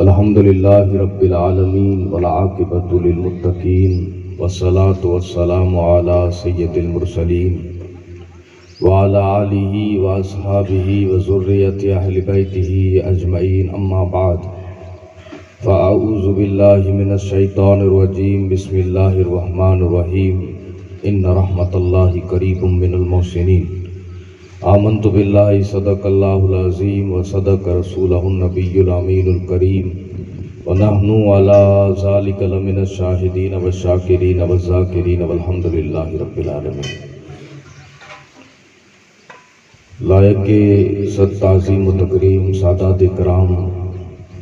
الحمد لله رب العالمين والعاقبة للمتقين والصلاة والسلام على سيد المرسلين وعلى آله وأصحابه وذرية أهل بيته أجمعين أما بعد فأعوذ بالله من الشيطان الرجيم بسم الله الرحمن الرحيم إن رحمة الله قريب من المحسنين آمنت بالله صدق الله العظيم وصدق رسوله النبي الأمين الكريم ونحن على ذلك لمن الشاهدين والشاكرين والذاكرين والحمد لله رب العالمين لائق صد تعظیم و تکریم، سادات کرام،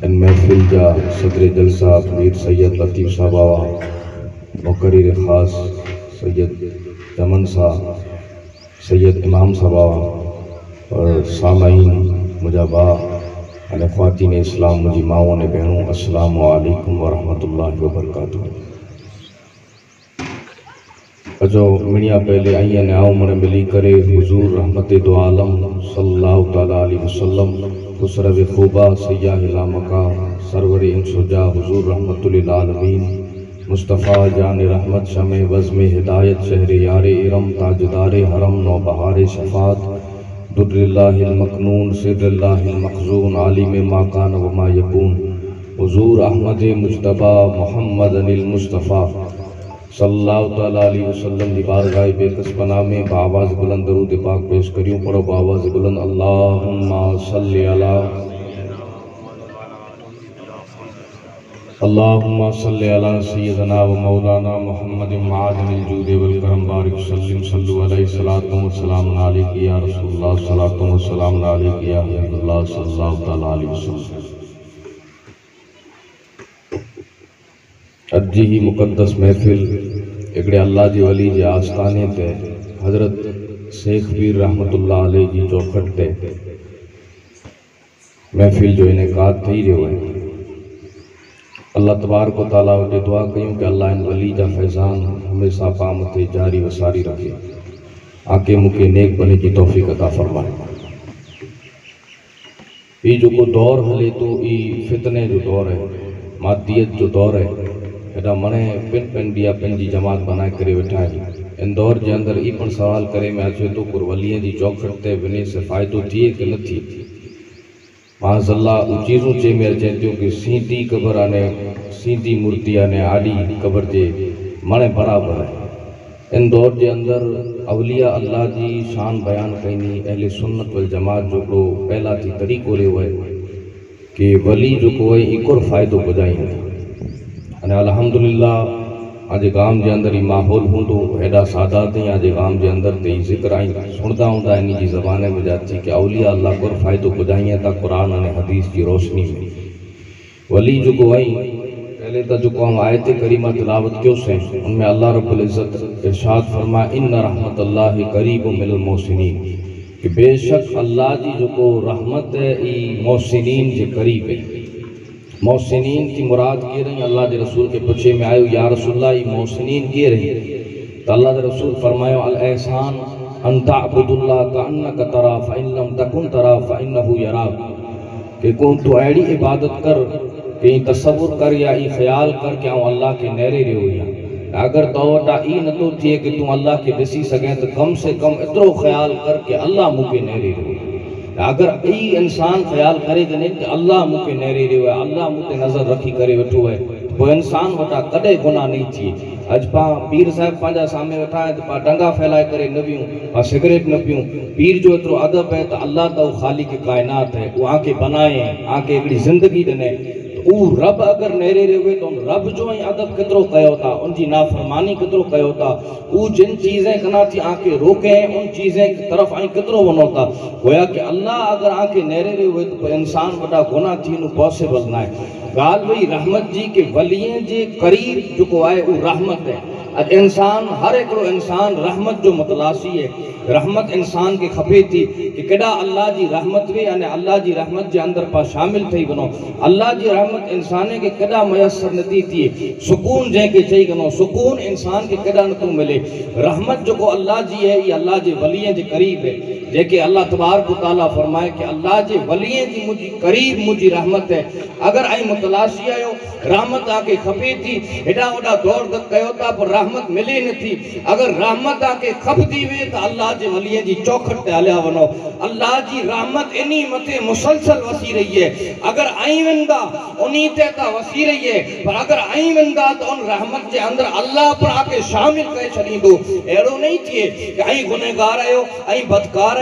ان محفل جا صدر جلسہ میر سید لطیف صاحب مقرر خاص سید چمن صاحب۔ سید امام صاحب اور سامعین، مجابہ અને خواتین اسلام مجھے ماؤں نے بہنوں، السلام علیکم ورحمۃ اللہ وبرکاتہ۔ اجو منیا پہلے آئیے نے آؤں من ملی کرے حضور رحمت دو عالم صلی اللہ تعالیٰ علیہ وسلم، خسرو خوبہ، سیاہ لامکا سرور انسجا، حضور رحمت للعالمین مصطفیٰ جان رحمت شمع وزم ہدایت شہر یار ارم تاجدار حرم نو بہار شفاعت در اللہ المکنون، سر اللہ المخزون، عالم ما کان و یکون۔ حضور احمد مجتبہ محمد المصطفیٰ صلی اللہ تعالیٰ علیہ وسلم دی بارگاہ بے قسم نامے بآواز بلند درود پاک پیش کریوں۔ پڑھو بآواز بلند۔ اللہم صلی علی اللہم صلی علی سیدنا و مولانا محمد معادن الجود والکرم، بارک سلم، صلو علیہ صلاة و سلام علیک یا رسول اللہ صلاة و سلام علیک یا حبیب اللہ صلی اللہ علیہ وسلم. اجی ہی مقدس محفل اکڑے اللہ جی ولی جی آستانے تے حضرت شیخ پیر رحمت اللہ علیہ جی چوکھٹ تے محفل جو انعقاد تھی رہے ہوئے اللہ تبارک و تعالیٰ وجہ دعا کیوں کہ اللہ ان ولی جا فیضان ہمیشہ پامتے جاری و ساری رکھے۔ آکے مکے نیک بنے کی توفیق عطا فرمائے۔ یہ جو کو دور ہلے تو یہ فتنے جو دور ہے، مادیت جو دور ہے، ایڈا منے پن پن دیا پن جی جماعت بنائے کرے وٹھا ہے۔ ان دور جے اندر ای پن سوال کرے میں اچھے تو کر ولیاں جی چوک فرتے بنے سے فائدو تھیے کہ نہ تھی معاذ اللہ اچیز اچے میں چیتیوں کہ سیدھی قبر آنے سیدھی مورتی آنے آڈی قبر جے مڑے برابر ہے۔ اندور جے اندر اولیاء اللہ جی شان بیان کہنی اہل سنت والجماعت جو کو پہلا تھی طریق ہو رہے ہوئے، کہ ولی جو کوئی ایک اور فائدہ بجائیں یعنی الحمدللہ آج غام جے اندر ہی ماحول ہوں تو ایڈا سادہ تھی آج غام جے اندر تھی ذکر آئی سڑتا ہوں ان جی زبانے میں جاتی کہ اولیاء اللہ کو رفائی قرفاد پجائیں تا قرآن انہیں حدیث کی روشنی میں۔ ولی جو پہلے تا جو تو آیت کریمہ تلاوت کیوں سے؟ ان میں اللہ رب العزت ارشاد فرما رحمت اللہ قریب من محسن کہ بے شک اللہ جی جو کو رحمت ہے، ای محسنین جی قریب ہے۔ محسنین تھی مراد کی رہی اللہ دے رسول کے پچھے میں آئے یا رسول اللہ، یہ محسنین کی رہی تو اللہ دے رسول فرمائے الاحسان ان تعبد اللہ کانک ترا فان لم تکن ترا فانه یرا کہ کون تو ایڑی عبادت کر کہ تصور کر یا ای خیال کر کہ آؤں اللہ کے نیرے رہو یا۔ اگر تو وٹا ای نہ تو تھیے کہ تم اللہ کے دسی سکیں تو کم سے کم اترو خیال کر کہ اللہ مو کے نیرے رہو اگر ای انسان خیال کرے کہ کہ اللہ مو کے نہری رہے ہوئے، اللہ مو نظر رکھی کرے وٹو ہے وہ انسان وٹا کدے گناہ نہیں چی اج پا پیر صاحب پانجا سامنے وٹا ہے پا ڈنگا پھیلائے کرے نہ پا سگریٹ نہ پیر جو اترو ادب ہے، تو اللہ تو خالق کائنات ہے، وہ آنکھیں بنائے، آنکھیں اگڑی زندگی دنے۔ او رب اگر نیرے رہے ہوئے تو ان رب جو ہیں عدد کترو کہے ہوتا ان جی نافرمانی کترو کہے ہوتا او جن چیزیں کن آنکھیں روکے ہیں، ان چیزیں طرف آئیں آئی کتروں ووت کہ اللہ اگر آنکھیں نیرے رہے ہوئے تو انسان بڑا گناہ تھی پاسبل نہ گال بھئی رحمت جی کے ولیے جی قریب جو کو آئے، او رحمت ہے۔ انسان، ہر ایک انسان رحمت جو متلاسی ہے، رحمت انسان کے خفے تھی کہ کدا اللہ جی رحمت بھی یعنی اللہ جی رحمت جی اندر پا شامل تھی گنو۔ اللہ جی رحمت انسانے کے کدا میسر نتی تھی۔ سکون جے کے چاہی گنو، سکون انسان کے کڈا نتوں ملے۔ رحمت جو کو اللہ جی ہے، یہ اللہ جی ولیے جی قریب ہے۔ جے اللہ تبارک و تعالیٰ فرمائے کہ اللہ جی جے ولیے جی مجھے قریب مجھے رحمت ہے۔ اگر آئی متلاشی آئیو رحمت آکے خفی تھی، ہڈا وڈا دور دک کہو تا، پر رحمت ملی نہیں تھی۔ اگر رحمت آکے خف کھپ دی وے تو اللہ جی جے ولیے جی چوکھٹ تے علیہ ونو اللہ جی رحمت انی متے مسلسل وسی رہی ہے۔ اگر آئی وندہ انی تے تا وسی رہی ہے، پر اگر آئی وندہ تو ان رحمت جے اندر اللہ پر آکے شامل کہے چلی دو ایرو نہیں تھیے کہ آئی گنہگار آیو آئی بدکار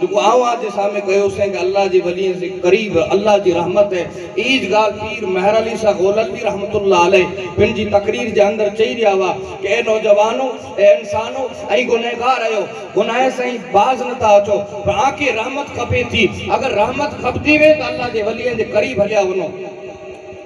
جو آواں جے سامنے کہو سے کہ اللہ جی ولی سے قریب اللہ جی رحمت ہے۔ ایج گال پیر مہر علی سا غولندی رحمت اللہ علیہ پن جی تقریر جے اندر چئی ریا ہوا کہ اے نوجوانوں اے انسانوں ائی گنہگار آیو، گناہ سے باز نہ تا اچو پر آ کے رحمت کھپے تھی۔ اگر رحمت کھپدی وے تو اللہ جے ولی دے قریب ہلیا ونو۔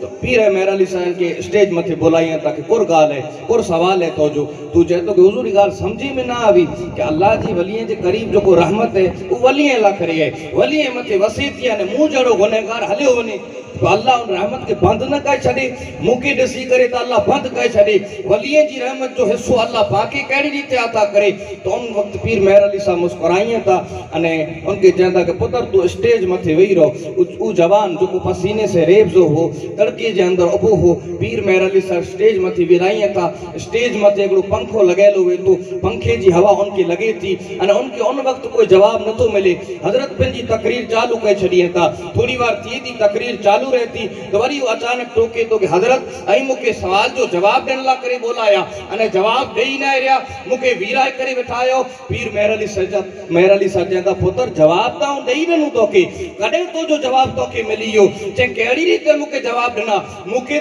تو پیر ہے مہر علی صاحب کے اسٹیج مت بلائی ہیں تاکہ کور گال ہے کور سوال ہے تو جو۔ تو جے تو کہ حضور کی گال سمجھی میں نہ آوی کہ اللہ جی ولیے جے قریب جو کو رحمت ہے، او ولیے لا کری ہے۔ ولیے متھے وصیتیاں نے منہ جڑو گنہگار ہلے ونی تو اللہ ان رحمت کے بند نہ کہہ چھڑی موکی ڈسی کرے تو اللہ بند کہہ چھڑی ولیے جی رحمت جو حصو اللہ باقی کہنے جیتے آتا کرے۔ تو ان وقت پیر مہر علی صاحب مسکرائیں تا انہیں ان کے جہاں کہ پتر تو اسٹیج متھے وئی رہو او جوان جو کو پسینے سے ریب جو ہو، تڑکے جے اندر ابو ہو، پیر مہر علی صاحب اسٹیج متھے ویرائیں تا۔ اسٹیج متھے ایکڑو پنکھو لگے لوے تو پنکھے جی ہوا ان کے لگے تھی۔ انہیں ان کے ان وقت کوئی جواب نہ تو ملے۔ حضرت پن جی تقریر چالو کہے چھڑی تا۔ تھوڑی وار تھی تھی تقریر چالو چالو رهي ٿي تو وري اچانڪ ٽوڪي تو ڪه حضرت ۽ مون کي سوال جو جواب ڏيڻ لاءِ ڪري بولايا اني جواب ڏيئي نه رهيا مون کي ويرائي ڪري ويٺا آهيو پير مهر علي سزا مهر علي سان چون ٿا پتر جواب ته آئون ڏيئي ڏنو توکي. ڪڏهن تنهنجو جواب توکي ملي ويو؟ چئي ڪهڙي ريت مون کي جواب ڏنا؟ مون کي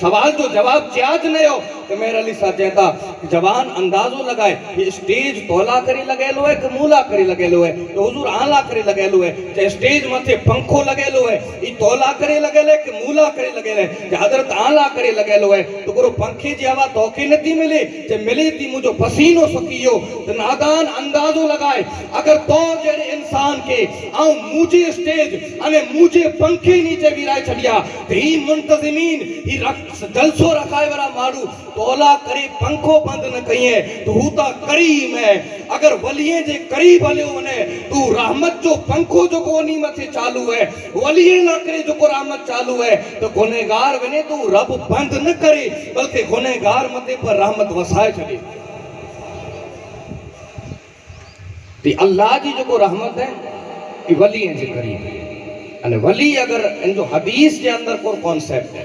سوال تو جواب چیاج نہیں ہو کہ میرے علی صاحب چہتا جوان اندازوں لگائے، یہ سٹیج تولا کری لگے لو ہے کہ مولا کری لگے لو ہے کہ حضور آلا کری لگے لو ہے کہ سٹیج مطلب پنکھو لگے لو ہے، یہ تولا کری لگے لے کہ مولا کری لگے لے کہ حضرت آلا کری لگے لو ہے، تو گروہ پنکھی جی ہوا دھوکی نتی ملی کہ ملی تھی مجھو پسینوں سکیو تو نادان اندازوں لگائے، اگر تو جڑے انسان کے آؤں مجھے سٹیج انہیں مجھے پنکھی نیچے بھی رائے چھڑیا تو ہی منتظمین، ہی رکھتا جلسو رکھائے ورا مارو تو کری پنکھو بند نہ کہیے تو ہوتا کریم ہے۔ اگر ولیے جے قریب علیہ ونے تو رحمت جو پنکھو جو کو نیمت سے چالو ہے، ولیے نہ کرے جو کو رحمت چالو ہے، تو گنہگار ونے تو رب بند نہ کرے، بلکہ گنہگار متے پر رحمت وسائے چلے۔ تو اللہ جی جو کو رحمت ہے یہ ولیے جے قریب ہے۔ ولی اگر ان جو حدیث کے اندر کو کانسیپٹ ہے؟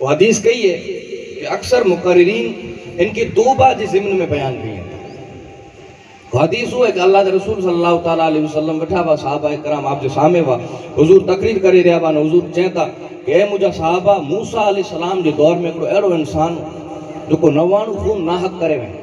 وہ حدیث کہی ہے کہ اکثر مقررین ان کی دو بات جی ضمن میں بیان کی ہیں۔ وہ حدیث ہوئے کہ اللہ کے رسول صلی اللہ تعالیٰ علیہ وسلم بٹھا با صحابہ کرام آپ جو سامے با حضور تقریر کری رہا با حضور چہتا کہ اے مجھا صحابہ موسیٰ علیہ السلام جو دور میں ایک اڑو انسان جو کو نوانو خون ناحق کرے ہوئے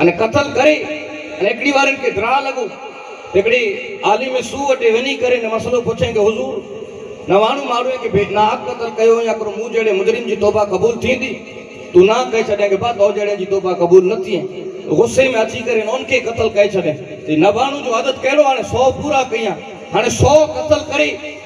اني قتل ڪري اني هڪڙي وارن کي درا لڳو هڪڙي عالم سو وٽ وڃي ڪري هن مسئلو پڇي ڪه حضور نواڻ ماڻهوءَ کي ناهڪ قتل ڪيو يا هڪڙو مون جهڙي مجرم جي توبا قبول ٿيندي تون نا ڪري ڇڏي ڪه تو جهڙي جي توبا قبول نه ٿئي غصي ۾ اچي ڪري ان کي قتل ڪري ته نواڻ جو عادت ڪهڙو هاڻي سؤ پورا ڪئي آهي هاڻي سؤ قتل ڪري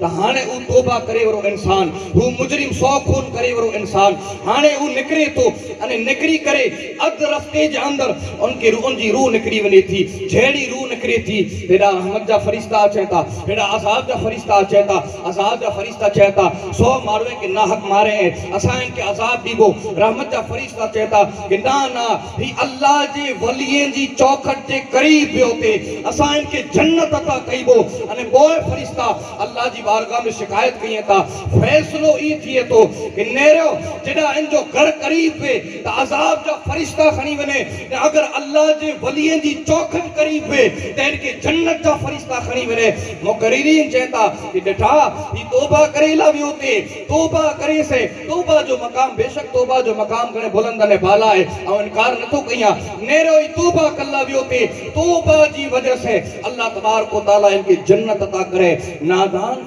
تو ہانے او توبہ کرے ورو انسان، ہو مجرم سو خون کرے ورو انسان۔ ہانے او نکرے تو، انے نکری کرے اد رستے جے اندر، ان کی روح جی روح نکری ونے تھی، جھیڑی روح نکری تھی۔ ہیڑا رحمت جا فرشتہ چہتا ہیڑا عذاب جا فرشتہ چہتا عذاب جا فرشتہ چہتا سو ماروے کے ناحق مارے ہیں، اساں کے عذاب دیبو رحمت جا فرشتہ چہتا کہ نا نا، ہی اللہ جے ولیین جی چوکھٹ جے قریب ہوتے اساں کے جنت عطا کیبو انے بوئے فرشتہ، اللہ جی جی کی بارگاہ میں شکایت کی ہیں تا، فیصلو ای تھیے تو، کہ نیرو، جڑا ان جو گھر قریب پہ تا عذاب جا فرشتہ کھنی ونے اگر اللہ جے ولیے دی چوکھن قریب پہ تین کے جنت جا فرشتہ خنی بنے مقررین چہتا کہ ڈٹھا، یہ توبہ کرے لا بھی ہوتے، توبہ کرے سے، توبہ جو مقام، بے شک توبہ جو مقام گنے بلند نے بھالا ہے اور انکار نہ تو کیاں نیرو ای توبہ کلا بھی ہوتے، توبہ جی وجہ سے اللہ تبارک و تعالی ان کی جنت عطا کرے، نادان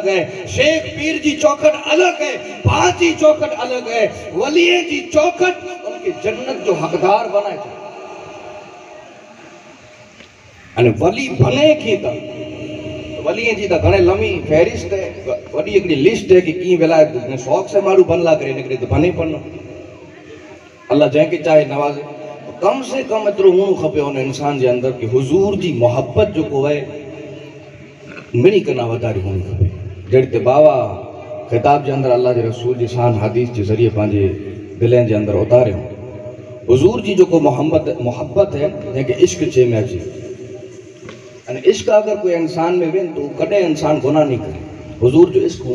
الگ ہے، شیخ پیر جی چوکٹ الگ ہے باجی چوکٹ الگ ہے ولی جی چوکٹ ان کے جنت جو حقدار بنا جائے۔ અને تا બને કીધા વલીએ જીતા ઘણે લમી ફેરિસ્ત વડી એકડી લિસ્ટ હે કે કી વેલા ને શોખ છે મારું બનલા કરે ને تو بنے પણ جی اللہ جائیں કે چاہے نوازے۔ کم سے کم اترو ہونو کھپے ہونے انسان جے اندر کہ حضور جی محبت جو کو ہے منی کنا وداری ہونی کھپے جڑ بابا خطاب جے اندر اللہ کے رسول شان حدیث جے ذریعے پانجے دلیں جے اندر اتاروں حضور جی جو کو محمد، محبت ہے جن کہ عشق چی میں جی۔ عشق اگر کوئی انسان میں وین تو کڑے انسان گناہ نہیں کرے۔ حضور جو عشق ہو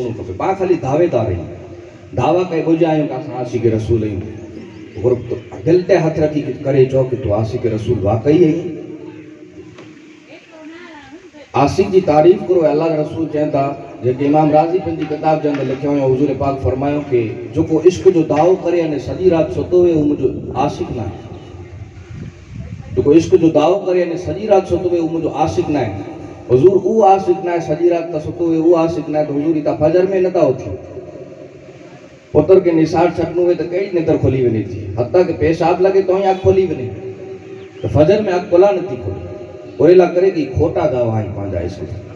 خالی دعوے دارے داوے تھی داو کے گھلجائیں کہ آسی کے رسول ہیں۔ غرب تو دلتے ہتھ رکھی کرے جو کہ تو آسی کے رسول واقعی ہے آسی جی تعریف کرو، اللہ رسول چاہیے تاکہ جیکہ امام راضی کتاب جاندے لکھے ہوئے ہیں حضور پاک فرمائے کہ جو کو عشق جو دعو کرے سجی رات سوت ہوئے وہ مجھے عاشق نہ ہے جو عشق جو دعو کرے سجی رات سوت ہوئے وہ مجھے عاشق نہ ہے حضور او عاشق نہ ہے سجی رات کا ہوئے وہ عاشق نہ ہے تو حضور فجر میں نہ اتو پتر کے نساٹ چھکنو ہوئے کہ کھلی وی حکی پیسہ لگے تو ہی آگ کھولی ویسے فجر میں آگ کھولی کھلی۔ وہ کرے کہ کھوٹا داو ہیں اسکول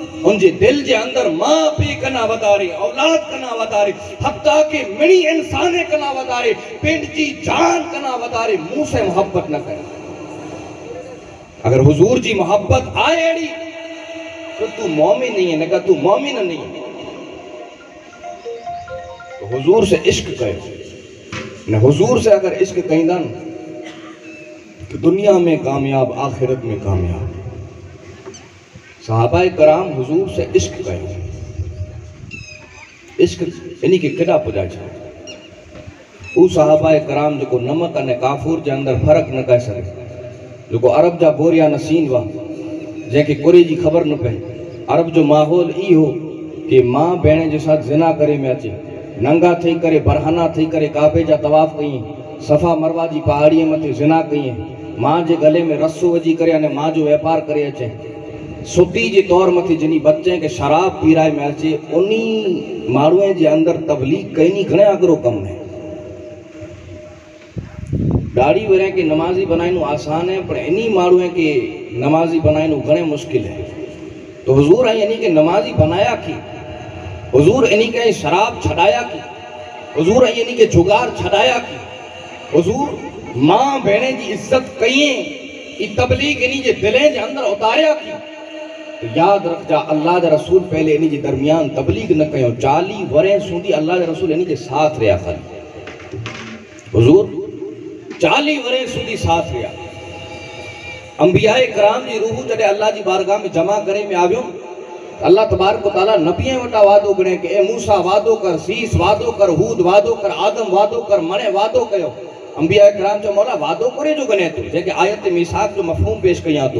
ان جے دل جے اندر ماں پی کنا ودارے، اولاد کنا ودارے حتیٰ کہ منی انسانے کنا ودارے پینڈ جی جان کنا ودارے، منہ سے محبت نہ کرے۔ اگر حضور جی محبت آئے اڑی، تو تو مومن نہیں ہے نگا تو مومن نہیں ہے۔ تو حضور سے عشق کرے۔ نہ حضور سے اگر عشق کہیں دن کہ دنیا میں کامیاب، آخرت میں کامیاب۔ صحابہ کرام حضور سے عشق عشق یعنی کہ کدا پجا کتا او صحابہ کرام جو کو نمک ان کافور کے اندر فرق نہ کہہ سکے۔ جو کو عرب جا گوری نسین ہوا جن کہ کوری جی خبر نہ پے عرب جو ماحول ای ہو کہ ماں بہن جو ساتھ زنا کرے میں اچ نا تھی کرے کرابے جا طواف کئی صفا مروا جی پہاڑی مت زنا کئی ماں جے گلے میں رسو وجی کرے کری ماں جو ویپار واپار کرچیں ستی جی طور متھی جنی بچے کے شراب پی رائے میں چے انہی مارویں جی اندر تبلیغ کئی نہیں کھنے اگرو کم ہے۔ داڑھی ورے کے نمازی بنائنو آسان ہے، پر انہی مارویں کے نمازی بنائنو گھنے مشکل ہے۔ تو حضور ہے یعنی کہ نمازی بنایا کی، حضور انہی کہ شراب چھڑایا کی، حضور ہے یعنی کہ جھگار چھڑایا کی۔ حضور ماں بہنے جی عزت کئیے تبلیغ یعنی انہی جی دلیں جی اندر اتاریا کی۔ یاد رکھ جا، اللہ دے رسول پہلے انہی جی درمیان تبلیغ نہ کہیں چالی ورے سوندی اللہ دے رسول انہی جی ساتھ ریا خالی۔ حضور، چالی ورے سوندی ساتھ ریا انبیاء کرام جی روح جڑے اللہ جی بارگاہ میں جمع کرے میں آویوں، اللہ تبارک و تعالیٰ نبیہ وٹا وعدو کریں کہ اے موسیٰ وعدو کر، سیس وعدو کر، ہود وعدو کر، آدم وعدو کر منے وعدو کہو انبیاء کرام جو مولا، وعدو کرے جو گنے تو، جے کہ آیت میساک جو مفہوم پیش کیا تو۔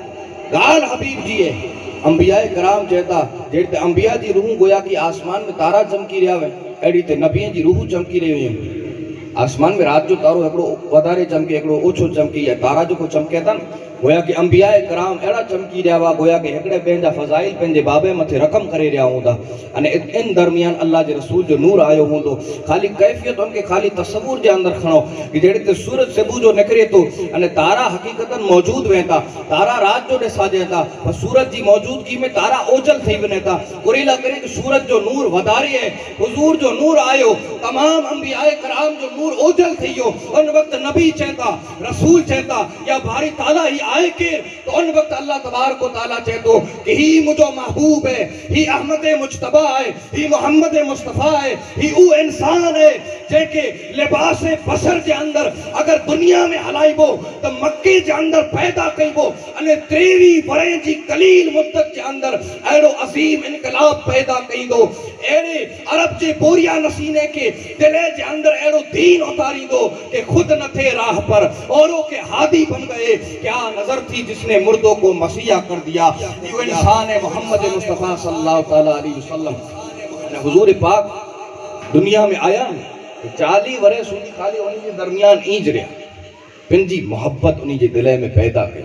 لال حبیب جی ہے۔ انبیاء کرام چہتا جیڑتے انبیاء دی روح گویا کہ آسمان میں تارا چمکی رہا ہوئے ایڈی تے نبیاں جی روح چمکی رہے ہوئی ہیں۔ آسمان میں رات جو تارو ایکڑو ودارے چمکے، ایکڑو اچھو چمکی ہے تارا جو کو چمکے تھا گویا کہ انبیاء کرام اڑا چمکی دیا ہوا گویا کہ ہکڑے پہنجا فضائل پہنجے بابے متھے رقم کرے رہا ہوں دا ان ان درمیان اللہ جے رسول جو نور آیو ہوں تو خالی کیفیت ان کے خالی تصور جے اندر کھنو کہ جڑے تے سورج سبو جو نکرے تو ان تارا حقیقتا موجود وے تا تارا رات جو ڈسا جے تا، پر سورج جی موجودگی میں تارا اوجل تھی ونے تا۔ کوریلا کرے کہ سورج جو نور وداری ہے، حضور جو نور آیو، تمام انبیاء کرام جو نور اوجل تھیو ان وقت نبی چہتا، رسول چہتا، یا بھاری تعالی ہی آئے کے تو ان وقت اللہ تبار کو تعالیٰ چاہے تو کہ ہی مجھو محبوب ہے، ہی احمد مجتبہ ہے، ہی محمد مصطفیٰ ہے، ہی او انسان ہے۔ جے کہ لباس بسر کے اندر اگر دنیا میں حلائی بو تو مکہ کے اندر پیدا کئی بو انہیں تریوی بڑے جی قلیل مدت کے اندر ایڑو عظیم انقلاب پیدا کئی دو ایڑے عرب جے بوریا نسینے کے دلے جے اندر ایڑو دین اتاری دو کہ خود نہ تھے راہ پر، اوروں کے حادی بن گئے۔ کیا نہ نظر تھی جس نے مردوں کو مسیح کر دیا یہ انسان محمد مصطفیٰ صلی اللہ تعالیٰ علیہ وسلم یعنی حضور پاک دنیا میں آیا، چالی ورے سنی خالی انہی کے درمیان اینج رہا۔ پن جی محبت انہی کے دلے میں پیدا کر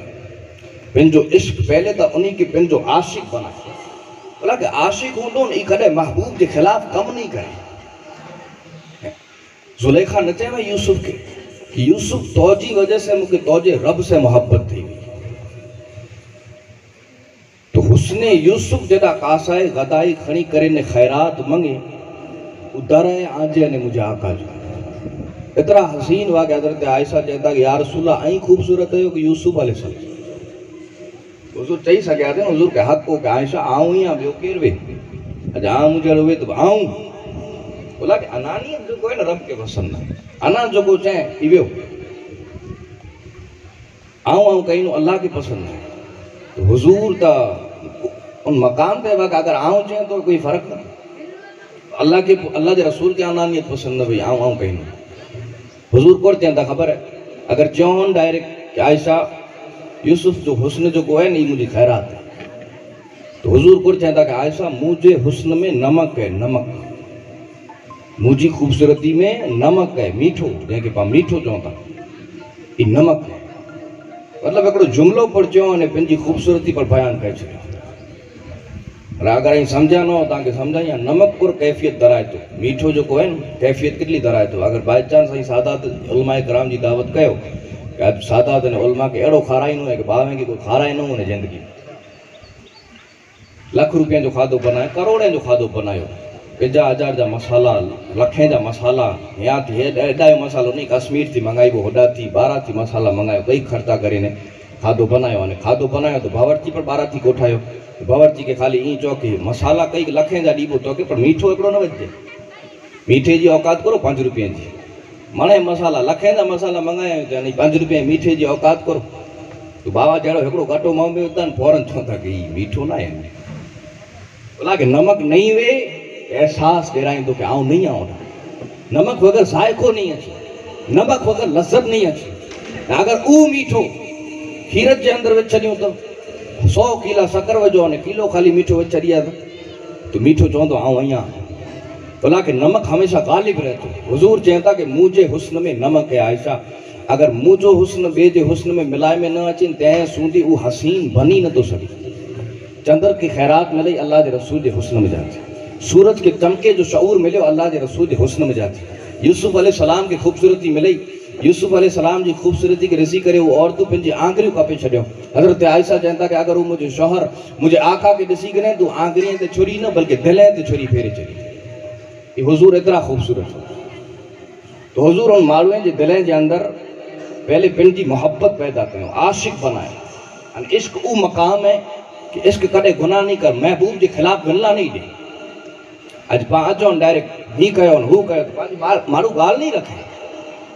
پن جو عشق پہلے تھا، انہی کے پن جو عاشق بنا۔ بلا کہ عاشق ہوں لون ای کھڑے محبوب کے خلاف کم نہیں کرے۔ زلیخہ نچے میں یوسف کے، کہ یوسف توجی وجہ سے، مکہ توجی رب سے محبت نے یوسف جدا ને غدائی જેદા کرے، نے خیرات منگے۔ ખૈરાત મંગી ઉધારાએ نے અને آقا આકાજ اترا حسین واقع حضرت عائشہ کہتا کہ یا رسول اللہ، آئیں خوبصورت ہے کہ یوسف علیہ السلام۔ حضور چاہی سا کہتے ہیں، حضور کے حق کو کہ عائشہ، آؤں ہی آب کیر کیروے اج آؤں مجھے روے تو آؤں۔ بولا کہ انانی جو کوئی نا رب کے پسند نہ۔ انان جو کو چاہیں ایوے ہو۔ آؤں آؤں کہیں اللہ کے پسند نہ۔ تو حضور تا ان مقام پہ وقت اگر آؤں چاہیں تو کوئی فرق نہیں۔ اللہ کے اللہ کے رسول کے آنانیت پسند بھئی آؤں آؤں کہیں نہیں۔ حضور کو چاہتا خبر ہے، اگر چون ڈائریکٹ کہ عائشہ یوسف جو حسن جو کو ہے، نہیں مجھے خیرات ہے۔ تو حضور کو چاہتا کہ عائشہ، مجھے حسن میں نمک ہے، نمک۔ مجھے خوبصورتی میں نمک ہے، میٹھو۔ جن کے پا میٹھو چونتا یہ نمک ہے۔ مطلب ایکڑو جملوں پر چون ہے پنجی خوبصورتی پر بیان کر چھے را اگر یہ سمجھا یا نمک اور کیفیت درائے تو میٹھو جو ہے نا کیفیت کتلی درائے تو اگر بائی چانس ہی سادات علماء کرام جی دعوت کہے ہو کہ اب سادات نے علماء کے اڑو کاروں کہ بھاویں گے کوئی کاروں زندگی لکھ روپیاں جو خادو بنائے کروڑیں جو خادو بنائے ہو کہ جا مسالہ لکھیں جا مسالہ یہاں تھی ہے ایڈائی مسالہ نہیں کسمیر تھی منگائی وہ ہڈا تھی بارہ تھی مسالہ منگایا کئی خرچہ کریں کھاد بنائے آنے کھادو ہو تو باورچی پر بارہ تھی کوٹھائے ہو باورچی کے خالی این چوکے مسالہ کئی لکھیں جا ڈیبو چوکے پر میٹھو اکڑو نہ وجے میٹھے جی اوقات کرو پنج روپئے جی ما مسالہ لکھیں جا مسالہ منگایا جانے پنج روپئے میٹھے جی اوقات کرو تو بابا جڑا گاٹو ماں میں اتن بھی فورن کہ یہ میٹھو نہ نمک نہیں وے احساس دے رہے تو کہ آؤں نہیں آؤں نمک وگر سائکو نہیں اچ نمک وگر لذب نہیں اچھا اگر او میٹھو کھیرت جے اندر چ سو قیلہ سکر وجو نے قیلو خالی میٹھو چڑھی آ تو میٹھو چون آؤں آئیں بلا کہ نمک ہمیشہ غالب رہتے حضور چاہئیں کہ مجھے حسن میں نمک ہے عائشہ اگر مجھے حسن بے کے حسن میں ملائے میں نہ اچن تھی سوندی وہ حسین بنی نہ تو سکی چندر کی خیرات ملیں اللہ دے رسول دے حسن میں جاتی سورج کے چمکے جو شعور ملے اللہ دے رسول دے حسن میں جاتی یوسف علیہ السلام کی خوبصورتی ملے یوسف علیہ السلام جی خوبصورتی کے رسی کرے، وہ عورتو دس جی آنگریوں کا کپے چڑیوں حضرت عائشہ جانتا کہ اگر وہ مجھے شوہر، مجھے آقا کے ڈسی کریں تھی آگری سے چھری نلکہ دلیں چھوڑی پھیرے چھوڑی یہ حضور اترا خوبصورت تو حضور ان ماڑی کے دلے جی اندر پہلے پنجی محبت پیدا کریں آشق بنائے عشق او مقام ہے کہ عشق کئی گناہ نہیں کر، محبوب جی خلاف گلنا نہیں دے۔ اج پاہ جو ان ڈائریک نہیں کہے ان ہو کہے جی مارو گال نہیں رکھے۔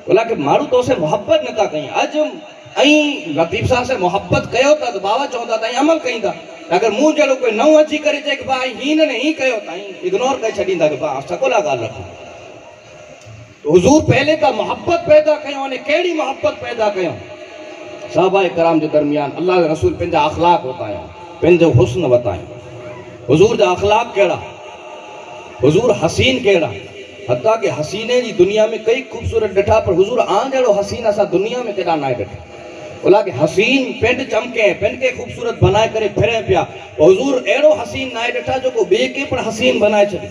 لاکہ مار تے محبت نا کیں لطیف شاہ سے محبت کیا تھا بابا چون عمل کریں اگر من کوئی نو اچھی کریں اگنور کرضور پہلے کا محبت پیدا کریں کہڑی محبت پیدا کریں صحابہ کرام جو درمیان اللہ رسول اخلاق وتیاں پینج حسن وتائیں حضور جا اخلاق کہڑا حضور حسین کہڑا حتیٰ کہ حسینے جی دنیا میں کئی خوبصورت ڈٹھا پر حضور آن جڑو حسین اسا دنیا میں کدا نائے ڈٹھا۔ اولا کہ حسین پینٹ چمکے ہیں پینٹ کے خوبصورت بنائے کرے پھرے پیا۔ حضور ایڑو حسین نائے ڈٹھا جو کو بے کے پر حسین بنائے چلے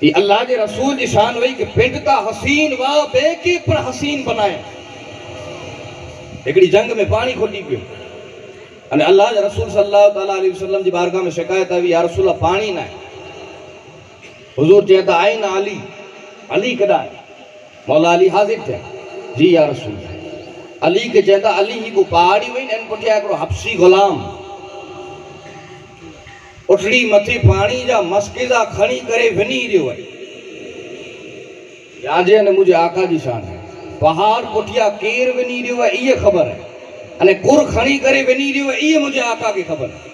یہ اللہ جی رسول جی شان ہوئی کہ پینٹ تا حسین وا بے کے پر حسین بنائے۔ ایکڑی جنگ میں پانی کھوٹی پیو۔ اللہ جی رسول صلی اللہ علیہ وسلم جی بارگاہ میں شکایت آئی یا رسول اللہ پانی نہ ہے۔ هجور چئي ته آئي نه علي علي ڪيڏا آهي مولا علي حاضر ٿيا جي يا رسول علي کي چوندا علي هي ڪو پهاڙي هئي نه آهي منهنجي آڪا جي آهي پهاڙ پٺيان ڪير آهي اها خبر آهي اني ڪر کڻي ڪري آهي اها منهنجي آڪا کي خبر آهي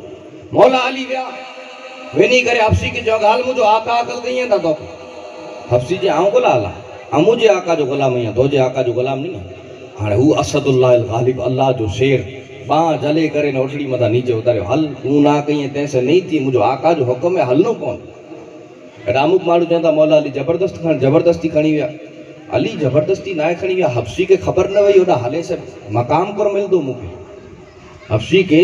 مولا علی ویا وینی کرے حفظی کی جو گال مجھو آقا آقل گئی ہیں دا تو۔ حفظی جی آؤں گلا اللہ امو جی آقا جو غلام ہیں، دو جی آقا جو غلام نہیں ہیں۔ ہاں ہو اسد اللہ الغالب، اللہ جو شیر۔ باں جلے کرے نوٹڑی مدہ نیچے ہوتا رہے حل کون ہوں نہ ہیں تیسے نہیں تھی مجھو آقا جو حکم ہے، حل نو کون؟ رامک مارو جانتا مولا علی جبردست کھان جبردستی کھانی ہویا علی جبردستی نائے کھانی ہویا حفظی کے خبر نہ ہوئی ہوتا حلے سے مقام کر مل دو مکہ حفظی کے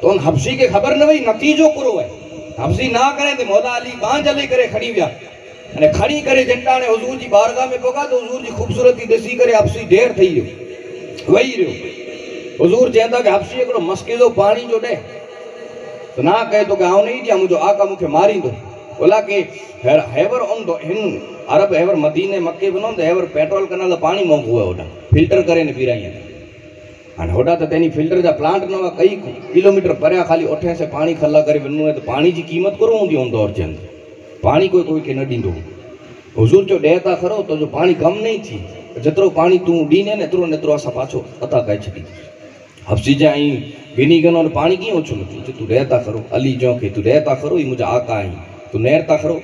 تو ان حبشی کے خبر نہ ہوئی نتیجو کرو ہے حبشی نہ کریں تو مولا علی باں جلے کرے کھڑی ویا۔ نے کھڑی کرے جنٹا نے حضور جی بارگاہ میں پگا تو حضور جی خوبصورتی دسی کرے حبشی ڈیر تھی رہو وہی رہو۔ حضور چہندا کہ حبشی ایکڑو مسکیزو پانی جو ڈے تو نہ کہے تو کہ نہیں دیا، مجھے آقا مکھے ماری دو۔ بولا کہ ہیور ان دو، ہن عرب ہیور مدینے مکے بنوں ہیور پیٹرول کنال پانی مونگو ہے اوڈا فلٹر کرے نے پی رہی ہیں۔ ہاں تینی فلٹر دا پلانٹ نو کئی کلومیٹر پریا خالی اٹھے سے پانی خلا کر پانی کی قیمت کرو ہوندی ہوں دور کے پانی کوئی کوئی کے نہ دیندو حضور چے تا کرو تو جو پانی کم نہیں تھی جترو پانی تو دینے نے تھی نترو اسا پاچو عطا کر چھڈی ہفسی جی بینی گندوں پانی کیوں چھو ڈے تلی جی کرو ای مجھے آقا ہے تو نہر تا کرو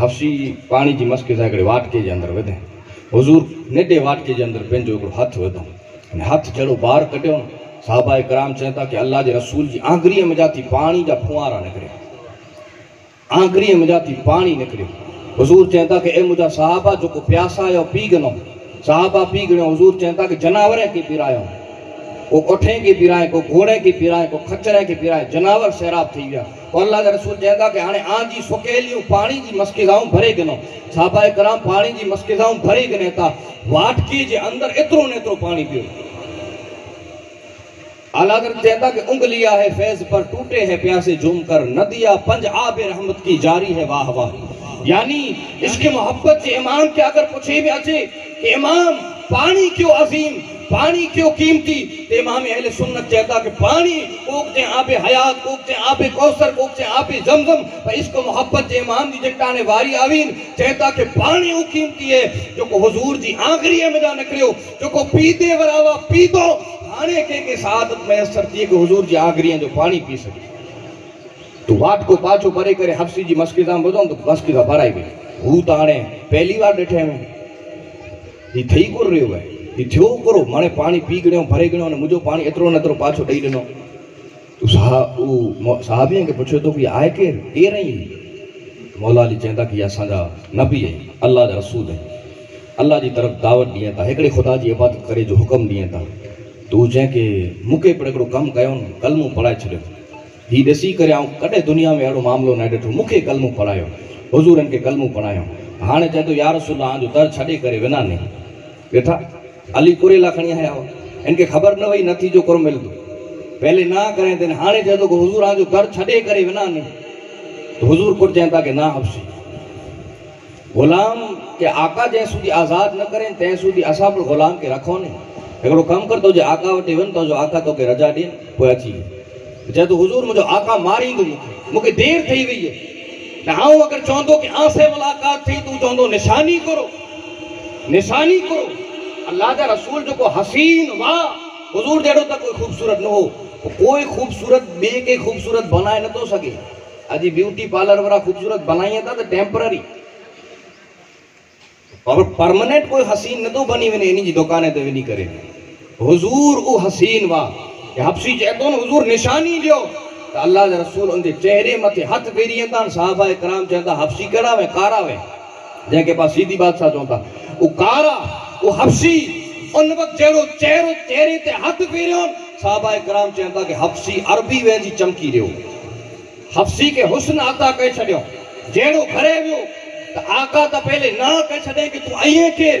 ہفسی پانی کی مسک سے واٹ کے اندر ودے حضور نیڈے واٹ کے اندر پنجو ہاتھ و ہاتھ جڑو بار کٹے ہوں صحابہ اکرام چاہتا کہ اللہ کے رسول جی آگری مجا پانی جا پھوارا نکرے آنگریہ میں جاتی پانی نکرے حضور چاہتا کہ اے مجھا صحابہ جو پیاسا آ پی گھنوں صحابہ پی گھنوں حضور چاہتا کہ جانور ہوں وہ گٹھے کی پیرائے کو گھوڑے کی پیرائے کو کھچرے کی پیرائے، جناور شہراب تھی گیا۔ اور اللہ دا رسول چیندا کہ آنے آن جی سکیلیوں، پانی جی مسکیزاؤں بھرے گنو۔ صحابہ اکرام پانی جی مسکیزاؤں بھرے گنے تھا واٹ کی جی اندر اترو نیترو پانی پیو۔ اللہ در چیندا کہ انگلیا ہے فیض پر ٹوٹے ہیں، پیاسے جھوم کر۔ ندیا پنج آب رحمت کی جاری ہے واہ واہ۔ یعنی اس کے محبت جے امام کے اگر پوچھے بھی اچھے کہ امام پانی کیوں عظیم؟ پانی کیوں قیمتی؟ تو امام اہل سنت چاہتا کہ پانی اوکتے آب حیات اوکتے آب کوسر اوکتے آب زمزم۔ پر اس کو محبت جے امام دی جکٹانے واری آوین۔ چاہتا کہ پانی او قیمتی ہے۔ جو کو حضور جی آنگری ہے میں جا ہو جو کو پی دے وراوا پی دو آنے کے کے سعادت اثر تھی کہ حضور جی آنگری ہیں جو پانی پی سکے۔ تو بات کو پاچھو پرے کرے حفظی جی مسکزہ بدوں تو مسکزہ بھرائی گئے ہو آنے، پہلی بار ڈٹھے ہیں એ થઈ کون રહ્યો ભાઈ? એ થયો કરો મારે પાણી પી ગયો ભરાઈ ગયો અને મુજો પાણી એતરો ને એતરો પાછો દઈ દેનો. તો સાહબ સાહબીએ કે પૂછ્યો તો કે આય કે? એ રહી مولا علی چاہتا کہ اساں نبی ہے اللہ دا رسول ہے اللہ دی طرف دعوت دیئے تا ایکڑے خدا جی عبادت کرے جو حکم دیئے تا تو جے کہ مکے پر ایکڑو کم کیو کلمو پڑھائے چھڑیو ہی دسی کرے آؤں کڈے دنیا میں اڑو معاملوں نہ ڈٹھو مکے کلمو پڑھایو حضورن کے کلمو پڑھایو ہاں چاہے تو یار سواں در چھے ونانے علی کور کھائی آیا ان کی خبر نہ پی نتی جور ملتے پہلے نہ کریں تین ہاں چاہے تو حضور در چھے نی حضور غلام کے آکا جیسے آزاد نہ کریں تیس غلام رکھو نیے کم کر تے آکا وٹ آکا تاکہ رجا دیں چاہے تو حضور مجھے آکا ماری دیر تھی ہوئی ہے آؤ اگر چوندو کہ آن سے ملاقات تھی تو چوندو نشانی کرو۔ نشانی کرو۔ اللہ دے رسول جو کو حسین وا، حضور جڑو تا کوئی خوبصورت نہ ہو کوئی خوبصورت بے کے خوبصورت بنائے نہ تو سکے۔ اجی بیوٹی پارلر ورا خوبصورت بنائی ہے تا تو ٹیمپرری اور پرمننٹ کوئی حسین نہ تو بنی ونے نہیں جی دکانے تے نہیں کرے۔ حضور او حسین وا۔ حبشی چے حضور نشانی دیو تو اللہ دے رسول ان دے چہرے متے ہتھ پیری اندان صحابہ اکرام چاہتا حفشی کرا وے، کارا وے؟ جہاں کے پاس سیدھی بات ساتھ ہوتا او کارا، او حفشی ان وقت جہرو چہرو چہرے تے ہتھ پیری ہون صحابہ اکرام چاہتا کہ حفشی عربی وے جی چمکی رہے ہو حفشی کے حسن آتا کہے چھڑے ہو جہرو کھڑے ہوئے ہو آقا تا پہلے نہ کہے چھڑے کہ تو آئیے کیر۔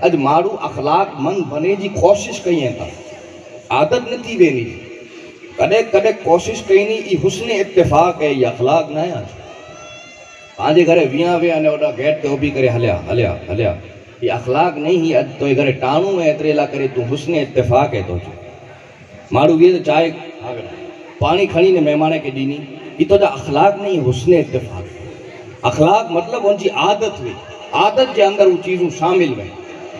اج مارو اخلاق مند بنے جی کوشش کئی ہے آدت نہ کدیں کوشش کیئیں یہ حسن اتفاق ہے یہ اخلاق نہ ابھی کرلیا ہلیا ہلیا یہ اخلاق نہیں ٹانو کرے، تو حسن اتفاق ہے تھی تو چائے پانی کھڑی مہمان کے تُجا اخلاق نہیں، حسن اتفاق۔ اخلاق مطلب ان کی عادت ہوئی عادت کے اندر وہ چیزوں شامل میں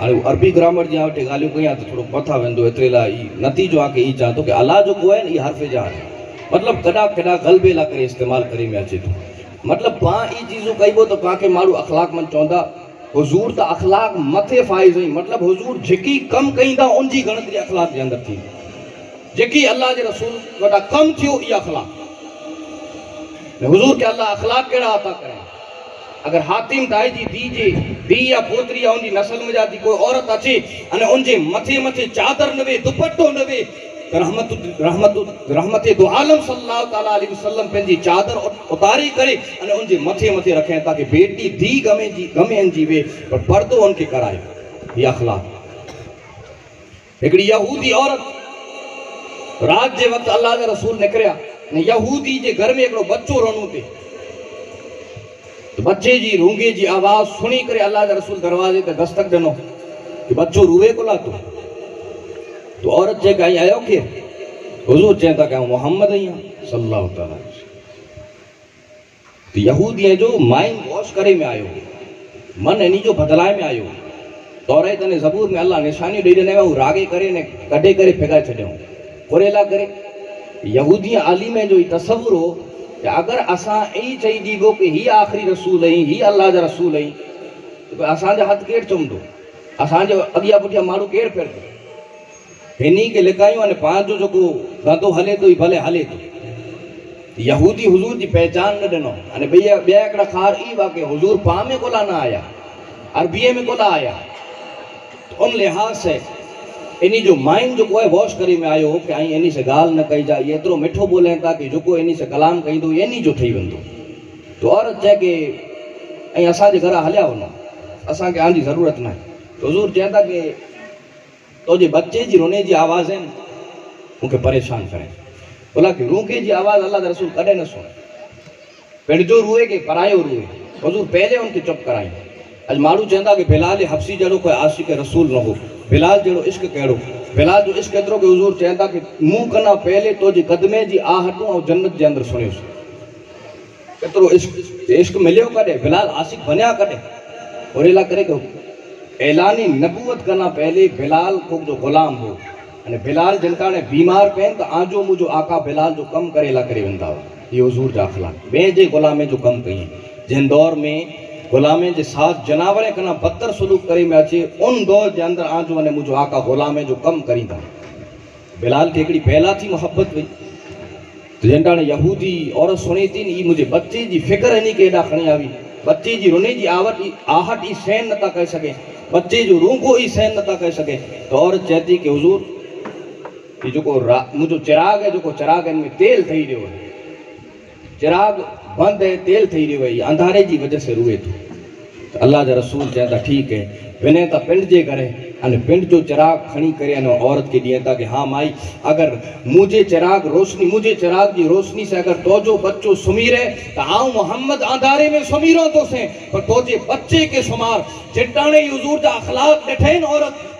ہاں وہ اربی گرامر جی گالیاں تو مت وا نتیجہ آ کہ یہ چاہتے کہ اللہ جو ہے نا یہ ہر فی جا مطلب کدا کدا غلبی اللہ کر استعمال کری میں اچے مطلب پا یہ چیزوں کہ بولو تو مارو اخلاق مند چونندہ حضور مت فائد مطلب حضور جکی کم کئی ان کی گنت ہی اللہ کے رسول اخلاق اگر حاطم دائجے ڌيءَ يا پوتري يا ان جي نسل ۾ جا ٿي ڪوئي عورت اچي اني ان جي مٿي مٿي چادر نه وي دوپٽو نه وي ته رحمت رحمت دو عالم سللاهه تالا اليه وسلم پنهنجي چادر اتاري ڪري اني ان جي مٿي مٿي رکي تاڪه بيٽي ڌيءَ گمي جي گمي جي وي پر پردو هيءَ اخلاڪ. هڪڙي يهودي عورت رات جي وقت الله جا رسول نڪريا يهودي جي گهر ۾ هڪڙو بچو تو بچے جی رونگے جی آواز سنی کرے اللہ دے رسول دروازے تے دستک دنو کہ بچوں روے کو لاتو تو۔ عورت جے کہیں آیا کہ؟ حضور جے تا کہوں محمد ہیں۔ صلی اللہ تعالی علیہ وسلم۔ تو یہودی جو مائن واش کرے میں آئے ہو۔ من انی جو بدلائے میں آئے ہو۔ دورہ تنے زبور میں اللہ نشانی دے دینے وہ راگے کرے نے، کڈے کرے پھگا چھڈیو کوریلا کرے۔ یہودی میں جو تصور ہو۔ اگر اساں ای چاہی دیگو کہ ہی آخری رسول ہیں، ہی اللہ جا رسول ہیں، تو اساں جا ہاتھ کیڑ چم دو اساں جا اگیا پٹیا مارو کیڑ پھر دو پھینی کے لکائیوں نے پانچ جو کو گندو ہلے تو ہی بھلے ہلے تو۔ یہودی حضور جی پہچان نہ ڈنو انے یعنی بیا بیا کڑا خار ای واقع حضور پا میں کولا نہ آیا عربیے میں کولا آیا۔ ان لحاظ سے انہیں مائنڈ واش کریم آیا ہوئی ان سے جائے یہ میٹھو بولیں ان سلام قینیوں کو ٹھیک ہوئے کہ آئیں اسا جی گھرہ حلیا ہونا اصل آن جی ضرورت نہ ہے حضور چاہتا کہ بچے جی رونے کی آواز پریشان چاہیے بالانکہ رو جی آواز اللہ رسول کدیں نہ سنے جو روئے کہ ہو روئے حضور پہلے ان کے چپ کرائیں اج مو چاہیے فی بلال یہ ہفسی جگہ کوئی آسکے رسول نہ ہو بلال جڑو عشق کہڑو؟ بلال جو عشق اترو کہ حضور چاہتا کہ منہ کنا پہلے تو جی قدمے جی آہٹوں اور جنت جی اندر سنیوس اترو عشق عشق ملیو کڈے، بلال عاشق بنیا کڈے۔ اور اللہ کرے کہ اعلانی نبوت کنا پہلے بلال کو جو غلام ہو۔ یعنی بلال جنتا نے بیمار پہن تو آجو مجھو آقا بلال جو کم کرے لا کرے ہو۔ یہ حضور داخلہ بے جے غلامیں جو کم کہیں جن دور میں غلامیں جے ساتھ جناورے کنا بتر سلوک کری میں اچھے ان دور جے اندر آن جو انے مجھو آقا غلامیں جو کم کری دا بلال کے اکڑی پہلا تھی محبت ہوئی تو جنڈانے یہودی عورت سنی تھی یہ مجھے بچے جی فکر ہے نہیں کہ ایڈا کھنے آوی۔ بچے جی رونے جی آوٹ آہٹ ہی سین نتا کہہ سکے۔ بچے جو رونگو ہی سین نتا کہہ سکے۔ تو عورت چہتی کہ حضور، یہ جو کو مجھو چراغ ہے، جو کو چراغ ہے، ان میں تیل تھی دے ہوئے چراغ بند ہے تیل تھی رہی ہوئی اندھارے جی وجہ سے روئے تھی اللہ جا رسول چاہتا ٹھیک ہے، ونے تا پنڈ جے کرے، ان پنڈ جو چراغ کھنی کرے ان عورت کے لیے تھا کہ ہاں مائی، اگر مجھے چراغ روشنی، مجھے چراغ دی روشنی سے اگر تو جو بچو سمیرے، تو آؤں محمد آندھارے میں سمیروں تو سے۔ پر تو جے بچے کے سمار چٹانے حضور جا اخلاق ڈٹھین عورت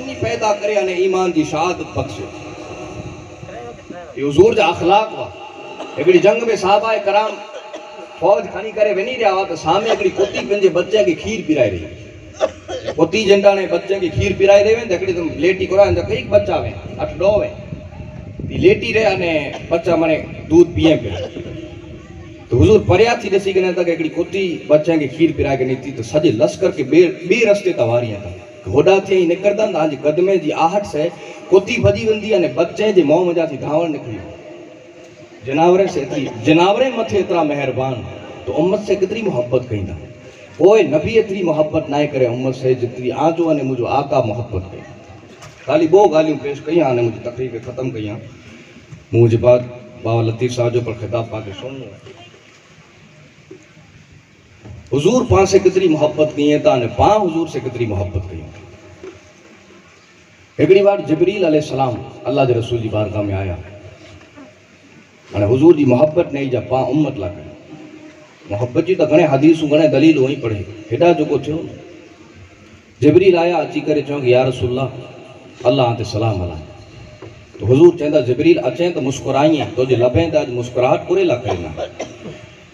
روشنی پیدا کرے انہیں ایمان دی شہادت بخشے یہ حضور جا اخلاق وا۔ اگلی جنگ میں صحابہ کرام فوج کھانی کرے ونی رہا ہوا تو سامنے اگلی کتی پنجے بچے کی کھیر پرائے رہی۔ کتی جنڈا نے بچے کی کھیر پرائے رہے ہیں ایکڑی تم لیٹی کرائے تے ایک بچہ وے، اٹھ ڈو وے۔ دی لیٹی رہے انے بچہ منے دودھ پیے پہ تو حضور پریاد تھی ڈسی کنے تا کہ اگلی کتی بچے کی کھیر پرائے کے نہیں تھی، تو سجے لسکر کے بے رستے تواری ہیں گوڈا تھی نکرتا قدمے کی آہٹ سے کوتھی بندی ون بچے مو جناورے سے تھی جناورے متھے اترا مہربان تو امت سے کتری محبت کوئی نبی اتری محبت نا کرے امت سے جتری آجو مجھو آقا محبت کہیں خالی بو گال پیش کئی تکلیف ختم کہیں مجھے موجود بابا لطیف صاحب جو خطاب ہے حضور پان سے کتری محبت کی ہیں، تانے پان حضور سے کتری محبت کی ہیں۔ ایکڑی بار جبریل علیہ السلام اللہ جی رسول جی بارگاہ میں آیا۔ ہنے حضور جی محبت نہیں جا پان امت لا محبت جی تا گھنے حدیثوں، گھنے دلیل ہوئی پڑھے ہیڈا جو کو تھیو جبریل آیا، اچھی کرے چھو کہ یا رسول اللہ اللہ آنتے سلام علیہ تو حضور چاہتا جبریل اچیں تو مسکرائیں۔ تو جی لبیں تا مسکراہٹ مسکرات پورے کرنا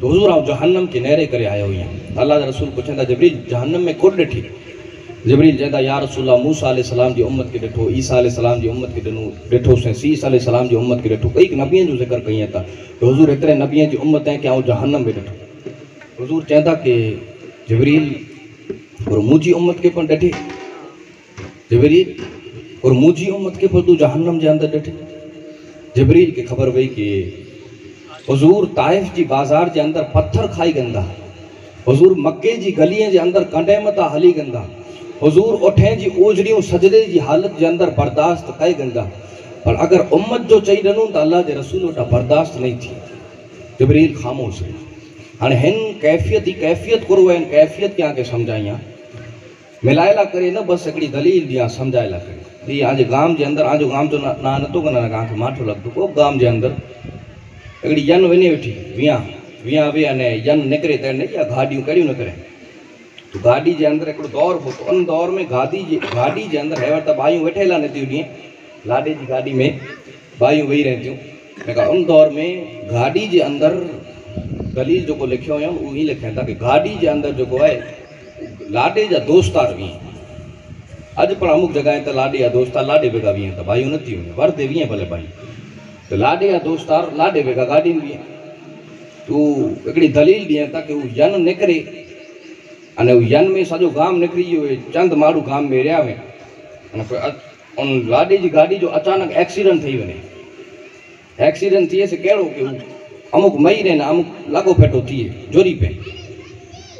تو حضور آؤ، جہنم کے نیرے کرے آیا ہوئی ہیں اللہ دا رسول پوچھیں دا جبریل جہنم میں کھڑ ڈٹھی جبریل جہندا یا رسول اللہ، موسیٰ علیہ السلام جی امت کے ڈٹھو، عیسیٰ علیہ السلام جی امت کے ڈٹھو سے، عیسیٰ علیہ السلام جی امت کے ڈٹھو۔ ایک نبیین جو ذکر کہیں تھا۔ تو حضور اترے نبیین جی امت ہیں کہ آؤں جہنم میں ڈٹھو۔ حضور چہندا کہ جبریل اور مجھے امت کے پن ڈٹھے۔ جبریل اور موجی امت کے پردو جہنم جے اندر ڈٹھے جبریل کے خبر وئی کہ حضور طائف جی بازار جے اندر پتھر کھائی گندا، حضور مکے جی گلیاں جے اندر کنڈے متا ہلی گندا، حضور اٹھیں جی اوجڑیوں سجدے جی حالت جے اندر برداشت کھائی گندا۔ پر اگر امت جو چاہیے ڈنوں تو اللہ جے رسول وٹا برداشت نہیں تھی۔ جبریل خاموش ہے ہن ہن کیفیت ہی کیفیت کرو، ہن کیفیت کیا کے سمجھائیاں؟ ملائ لا کر بس دلیل سمجھائے لا کر یہاں گام کے اندر آج گام جو نا نت کر کے ماٹو لگ گام کے اندر ایکڑی ین ون ویٹ ویا ویا ین نکرے تھی گاڑی نکرے گا اندر دور ہو تو ان دور میں گاڑی کے اندر بائیں ویٹ لوگ لاڈے کی گاڑی میں بائیں بہ رہی ہوں لیکن ان دور میں گاڈی کے اندر دلیل لکھوں لکھن گا ہے لاڈے جا دوست اج پڑھ اموک جگہیں لاڈے یا دوست لاڈے بےگا بھی بھائی نہرتے بھلے بھائی تو لا دوست لاڈے بےگا گاڈی تو اکڑی دلیل دیا تا کہ یم نکرے این یم میں سو گام نکری ہوئے چند مارو گام میں ریا وہیں پھر لاڈے جی گاڑی جو اچانک ایكسیڈنٹ تھی وجہ ایكسیڈنٹ كیے سی كہڑوں كہ امک مئی رہے ناخ لاگ پٹو تھی پہ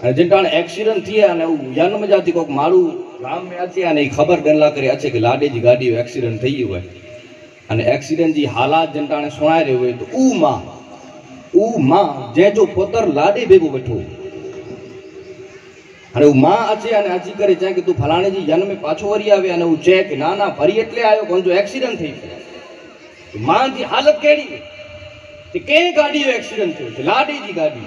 જે ટાણ એક્સિડન્ટ થયા અને યાનમાં જાતી કોઈક મારું રામ યાથી અને એ ખબર ડરલા કરી છે કે લાડેજી ગાડી એક્સિડન્ટ થઈ ગયું હોય. અને એક્સિડન્ટ જે હાલાત જનતાણે સુણાઈ રહ્યું હોય તો ઉ માં ઉ માં જે જો પોતર લાડે ભેગું બેઠું અને હું માં આચે અને આજી કરે છે કે તું ફલાણેજી જન્મે પાછો વરી આવે અને હું છે કે ના ના, ફરી એટલે આવ્યો કોણ જો એક્સિડન્ટ થઈ ગયો. માંજી હાલત કેડી કે ગાડીઓ એક્સિડન્ટ થયો છે લાડેજી ગાડી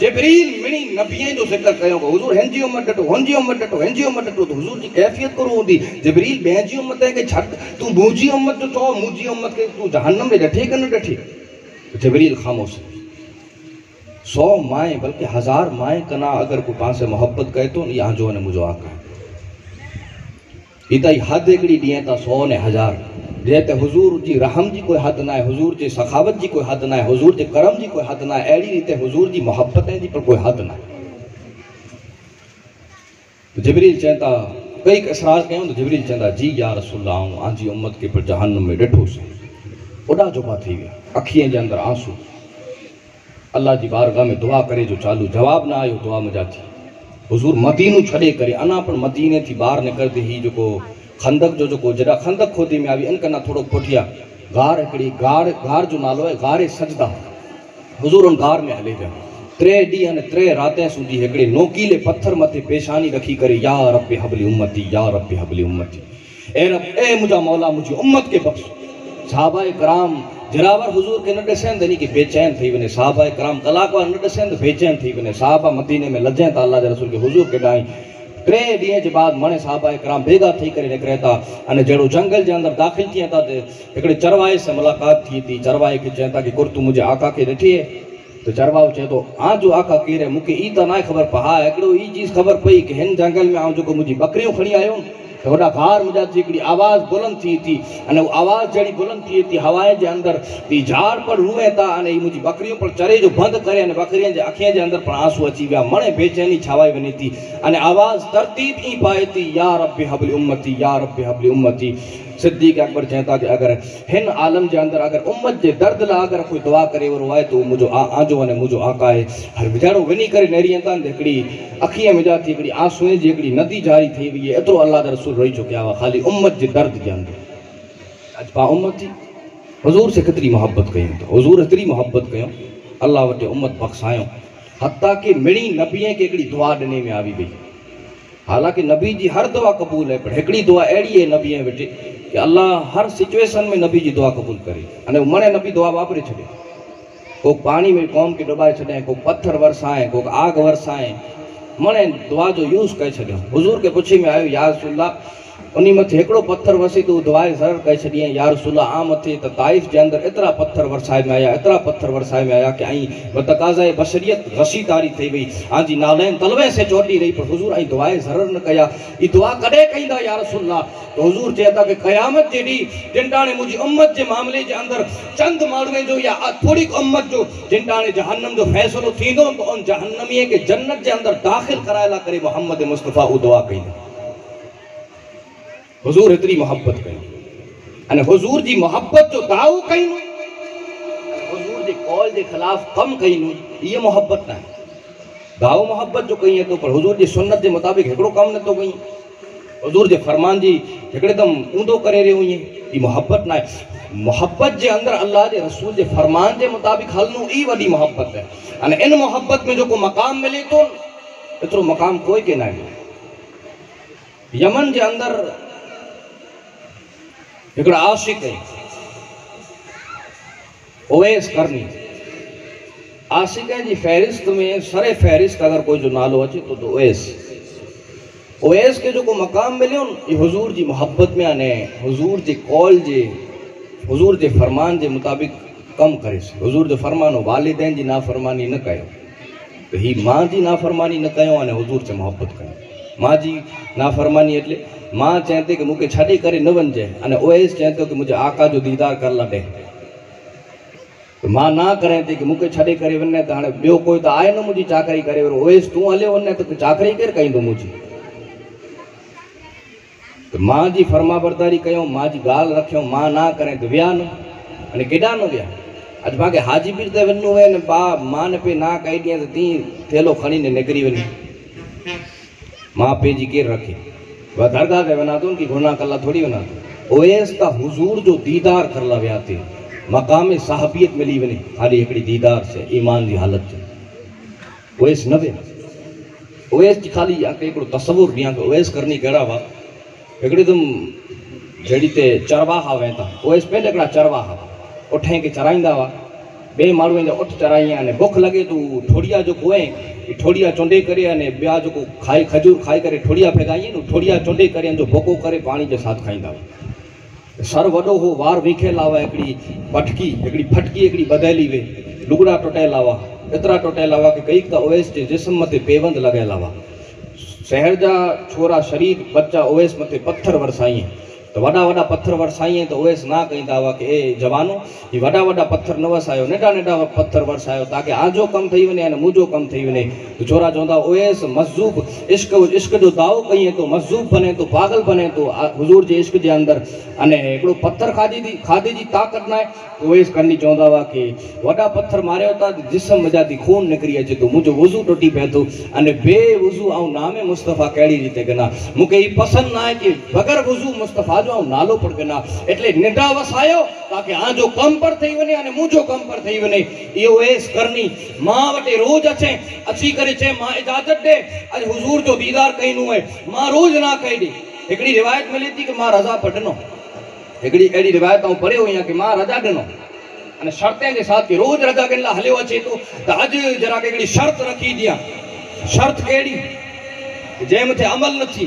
جبریل منی نبیین جو ذکر کہیں کو حضور ہنجی امت ڈٹو، ہنجی امت ڈٹو، ہنجی امت ڈٹو، تو حضور جی کیفیت کرو ہوں دی۔ جبریل بہنجی امت ہے کہ چھٹ، تو موجی امت جو تو موجی امت کے تو جہنم میں ڈٹھے کہ نہ ڈٹھی جبریل خاموش سو مائیں، بلکہ ہزار مائیں کنا اگر کو پان سے محبت کہے تو یہاں جو انہیں مجھو آکا ہے۔ یہ تا ہی حد ایکڑی دیئے تا سو نے ہزار۔ کنا جیت حضور جی رحم جی کوئی حد نہ حضور جی سخاوت جی کوئی حد نہ حضور جی کرم جی کوئی حد نہ ہے، ایڑی ریتے حضور کی محبتیں جی پر کوئی حد نہ جبریل چین تا کئی اثرات کہ جی امت کے پر جہنم میں ڈھٹوس اوا جبا اندر آنسو۔ اللہ جی بارگاہ میں دعا کرے چالو، جواب نہ آئے دعا مجاتی۔ حضور مدین چھے کرا پڑھ مدینے بار نکر دے ہی جو خندق جو جو گوجرا، خندق کھودی میں آئی ان کا نہ تھوڑو پوٹیا غار ہکڑی غار غار جو نالو ہے گار سجدہ۔ حضور ان غار میں ہلے جا۔ ترے ڈی ان ترے راتیں سودی ہکڑی نوکیلے پتھر متے پیشانی رکھی کرے یا رب حبل امتی، یا رب حبل امتی۔ اے رب، اے مجھا مولا، مجھے امت کے بخش۔ صحابہ کرام جراور حضور کے نڈے سین دنی کی بے چین تھی ونے۔ صحابہ کرام، طلاق وار نڈے سین بے چین تھی ونے۔ صحابہ مدینے میں لجیں تا اللہ دے رسول کے حضور کے ڈائیں۔ ٹرے ڈی بعد مانے صاحب ایک بےگا کرو جنگل کے اندر داخل تھینتا تھا ایک چروائے سے ملاقات تھے تھی چروائے کو چن تھا کہ کور تے آکا کے دٹھی ہے تو چرواؤ چانجو آکا کہ یہ تو نہیں خبر پاڑی یہ چیز خبر پہ کہ جنگل میں بکروں کھڑی آؤں وا بار مجھا آواز بلند تھی تھی این آواز جڑی بلند تھی تھی ہوای جے اندر یہ جھاڑ پر روئے تا مجھے بکریوں پر چرے جو بند کرکری اخین کے اندر پر آنسو اچھی ہو چینی چھاوائی بنی تھی انہا آواز ترتیب پائے تھی یا رب حبل امتی یا رب حبل امتی صدیق اکبر چاہتا کہ اگر ہن عالم جے اندر اگر امت جے درد لا اگر کوئی دعا کرے اور روائے تو مجھو آجو نے مجھو آقا ہے، ہر ویچارو ونی کرے نہری انتان دے اکڑی اکھیاں میں جاتی اکڑی آنسویں جے جی، اکڑی ندی جاری تھی ہوئی ہے اترو اللہ دے رسول رہی چکے آوا، خالی امت جے درد جے اندر۔ اج پا امت تھی حضور سے کتری محبت کہیں تو؟ حضور اتری محبت کہیں۔ اللہ وٹے امت بخشائیں۔ حتیٰ کہ مڑی نبییں کے اکڑی دعا دینے میں آوی بھئی حالانکہ نبی جی ہر دعا قبول ہے، پر ہکڑی دعا اڑی ہے نبی ہے بیٹے، کہ اللہ ہر سچویشن میں نبی جی دعا قبول کرے۔ انہیں عمر نبی دعا واپرے چھڑے کوئی پانی میں قوم کے ڈبائے چھڑے کوئی پتھر ورسائیں کوئی آگ ورسائیں۔ منہ دعا جو یوز کہے چھڑے حضور کے پوچھی میں آئے، یا رسول اللہ انی میںڑو پتھر ورسی تو دعائ كے یا رسول اللہ آم دائف جے اندر اترا پتھر ورسائے میں آیا اترا پتھر ورسائے میں آیا کہ بتقاضۂ بشریت وسی کاری وی نالبے سے چوٹی رہی حضور دعائیں ضرر نہ دعا کر حضور چاہیے تھا کہ قیامت کے جن امت ماملے جے اندر چند ماڑے جو یامت جنٹانے جہنم جو فیصلو جہنمی کے جنت کے اندر داخل کرائے لے وہ حمد مستفا دعا کہیں حضور اتری محبت کئی یعنی ان حضور جی محبت جو داو کئی حضور جی قول دے خلاف کم کئی یہ محبت نہ ہے۔ داو محبت جو کہیں ہے تو پر حضور جی سنت دے مطابق ہکڑو کم نہ تو کئی حضور جے فرمان جی ہکڑے دم اوندو کرے رہے ہوئیں یہ محبت نہ ہے۔ محبت جے اندر اللہ دے رسول دے فرمان دے مطابق حلنو ای وڈی محبت ہے۔ ان ان محبت میں جو کو مقام ملے تو اترو مقام کوئی کے نہ ہے۔ یمن جے اندر ایکڑا آشق ہے۔ اویس کرنی۔ آشق جی، فہرست میں سر فہرست اگر کوئی جو نالو اچے تو اویس۔ اویس کے مقام ملو حضور کی محبت میں یعنی حضور کے قول کے حضور کے فرمان کے مطابق کم کرے حضور فرمانو والدین کی نافرمانی نہ ہی ماں جی نافرمانی نہ کن حضور سے محبت کریں۔ માજી નાફરમાની એટલે માં ચહેતી કે મૂકે છડી કરી નવન છે અને ઓએસ ચહેતો કે મુજે આકા જો દીદાર કરલા દે માં ના કરે હતી કે મૂકે છડી કરી વને તાણે બ્યો કોઈ તો આય ન મુજી, ચાકરી કરે ઓએસ તું હલે વને તો ચાકરી કર કઈ દો મુજી. તો માજી ફરમા બરદારી કયો, માજી ગાલ રાખ્યો, માં ના કરે તો વ્યાન. અને કેડા નો વ્યા આજ ભાગે હાજીપીર દેવનું હોય ને બા માને પે ના કહી દે તો તી થેલો ખણીને નીકળી વની. ماں پہ جی کے رکھے۔ وہ درگاہ کے بنا تو ان کی گناہ کرلا تھوڑی بنا تو اویس کا حضور جو دیدار کرلا ویا تھے مقام صحابیت ملی ونے خالی ایکڑی دیدار سے، ایمان دی حالت سے۔ اویس نہ اویس کی خالی یا کہ تصور دیا کہ اویس کرنی گڑا وا۔ ایکڑی تم جڑی تے چرواہا وے تا اویس پہلے ایکڑا چرواہا اٹھیں کے چرائندا وا۔ ٻئي ماڻهوءَ جا اٺ چرائين اني بک لڳي تون ٺوڙيا جيڪو آهي ٺوڙيا چنڊي ڪري اني ٻيا جيڪو کائي کجور کائي ڪري ٺوڙيا فيگائين نه ٺوڙيا چنڊي ڪري جو بوڪو ڪري پاڻي جي ساٿ کائيندا هئا سر وڏو هو وار وکيل هئا هڪڙي پٽڪي هڪڙي ڦٽڪي هڪڙي ٻڌيلي وي لگڙا ٽٽيل هئا ايترا ٽٽيل هئا ڪه ڪئي ته اوئيس جي جسم مٿي پيوند لڳيل هئا شهر جا ڇورا شرير ٻچا اوئيس مٿي پٿر ورسائين تو وڈا وڈا پتھر ورسائییں تو وہ نہ کہیں کہانو وا وا پتھر نوس آئے ہو نٹا نا پتھر وسایا تاکہ آج کم تھی وجے این مجھے کم تھی وجے چورا چون وہ مزوب عشق عشق جو داؤ کئیے تو مذہوب بنے تو پاگل بنے تو عشق جی اندر این ایکڑو پتھر کھاد تھی کھادے کی طاقت نہ تو وہ کرنی چون ہوا کہ وڈا پتھر ماروں جسم مجادی خون نکری ہے تو مجھے وزو ٹوٹی پہ تو این بے وزو نامے مستفا ریٹ پسند نہ کہ بغیر وزو مستفا جو ہم نالو پڑ گنا اٹلے نڈا وس آیا ہو تاکہ آن جو کم پر تھے ہی ونے آنے موجو کم پر تھے ہی ونے یہ ہوئے اس کرنی ماں وٹے روج اچھیں اچھی کری چھیں ماں اجازت دے اج حضور جو بیدار کہیں نوے ماں روج نہ کہیں دی اگری روایت ملی تھی کہ ماں رضا پر دنو اگری ایڈی روایت ہوں پرے ہوئی ہیں کہ ماں رضا دنو انہیں شرطیں کے ساتھ کہ روج رضا گلہ حلے ہو اچھے تو تاج جرا کے گلی شرط رکھی دیا شرط کیڑی جہمت عمل نہ تھی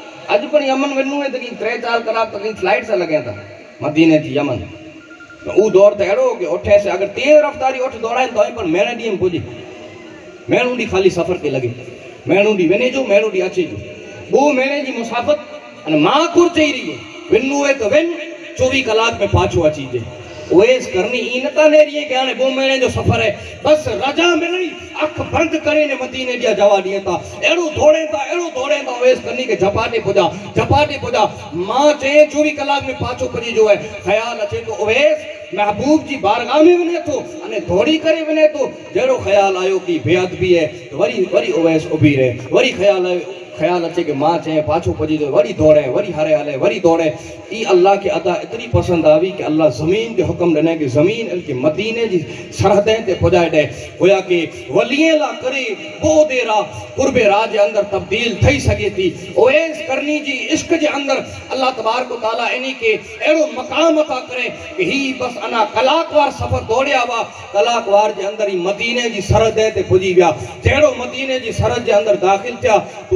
اڄ پڻ يمن وڃڻو آهي ته ٽي چار ڪلاڪ ته ڪئي فلائيٽ سان لڳي ٿا. مديني جي يمن. ته اهو دور ته اهڙو ڪه اٺي سي اگر تيز رفتاري ته پر مهيني ڏينهن ۾ پڄي. مهينو ڏينهن خالي سفر کي لڳي. مهينو ڏينهن وڃي جو مهينو ڏينهن اچي جو. ٻه مهيني جي مسافت اني مان ڪر چئي رهي ونو آهي ته ون چوويهه ڪلاڪ ۾ پاڇو اچي جي ویز کرنی این تا نے کہ آنے بومینے جو سفر ہے بس رجا ملنی اکھ بند کرے مدینے دیا جوا دیئے تا ایڑو دھوڑے تا ایڑو دھوڑے تا ویز کرنی کہ جھپاٹے پوجا جھپاٹے پوجا ماں چے چوبی کلاک میں پاچو پجی جو ہے خیال اچھے تو ویز محبوب جی بارگاہ میں ونے تو انے دھوڑی کرے ونے تو جیڑو خیال آیو کی بیعت بھی ہے وری وری اویس ابھی رہے وری خیال آیو ખ્યાલ છે કે માં છે પાછું પડી જાય વળી દોડે વળી હારે હાલે વળી દોડે એ اللہ کے عطا اتنی پسند آوی کہ اللہ زمین کے حکم دینے کہ زمین ان کے مدینے جی سرحدیں تے پجائے دے۔ ہویا کہ ولیے لا کرے بو دیرا قرب راج اندر تبدیل تھئی سکے تھی۔ او ایس کرنی جی عشق جی اندر اللہ تبار کو تعالیٰ انی کے اڑو مقام عطا کرے کہ ہی بس انا کلاکوار سفر دوڑیا وا۔ کلاکوار جی اندر ہی مدینے جی سرحدیں تے پجی گیا جیڑو مدینے جی سرحد جی اندر داخل تھیا، تو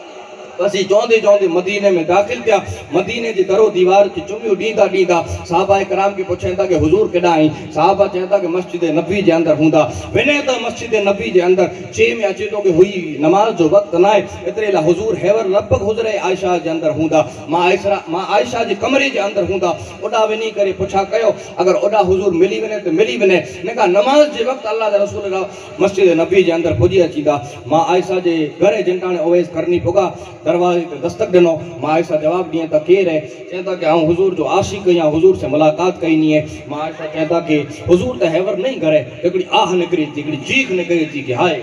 اسی چوندے چوندے مدینے میں داخل کیا مدینے جی درو دیوار کی چمیوں ڈیندا ڈیندا صحابہ کرام کے پوچھیں کہ حضور کڈا آئیں صحابہ چاہیں کہ مسجد نبی جے اندر ہوندا ونے تا مسجد نبی جے اندر چھ میں اچے تو کہ ہوئی نماز جو وقت نہ ہے اترے لا حضور ہیور لبک حضرے عائشہ جے اندر ہوندا ماں عائشہ عائشہ جے کمرے جے اندر ہوندا اوڈا ونی کرے پوچھا کیو اگر اوڈا حضور ملی ونے تے ملی ونے نے کہا نماز جے وقت اللہ دے رسول اللہ مسجد نبی جے اندر پہنچی اچیندا ماں عائشہ جے گھر جنٹانے اویس کرنی پگا دروازے تے دستک ڈنو ماں عائشہ جواب دیئے تا کیر ہے چہتا کہ ہاں حضور جو عاشق یا حضور سے ملاقات کرنی ہے ماں عائشہ چہتا کہ حضور تا حیور نہیں کرے اکڑی آہ نکری تھی ایکڑی چیخ نکری تھی کہ ہائے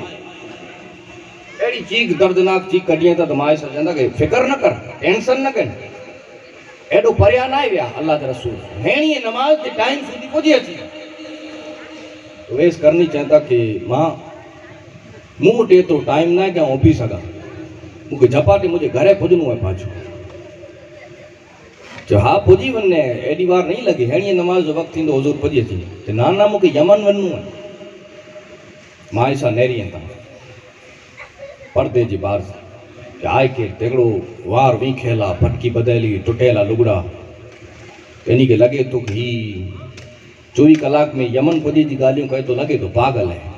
ایڑی چیخ دردناک چیخ کڈیے تا تو ماں عائشہ چہتا کہ فکر نہ کر ٹینشن نہ کر ایڈو پریان آئے آئی ویا اللہ در رسول ہینی نماز تے ٹائم سودی پوجی اچھی ویس کرنی چاہتا کہ ماں منہ ٹے تو ٹائم نہ ہے کہ ہوں اوپی سگا مجھے جپاٹ مجھے گھر پوجنو ہے پاچھو چاہ پوجی ون ایڈی بار نہیں لگے اڑی نماز وقت نہیں ہوجی تھی نانا یمن ونو ہے مائسا نہری تم پردے کے بار آئے کھیل تیکڑو وار وٹکی بدل ٹوٹل آگڑا تین کے لگے تو گھی چوبی کلاک میں یمن پوجی کی تو لگے تو پاگ لیں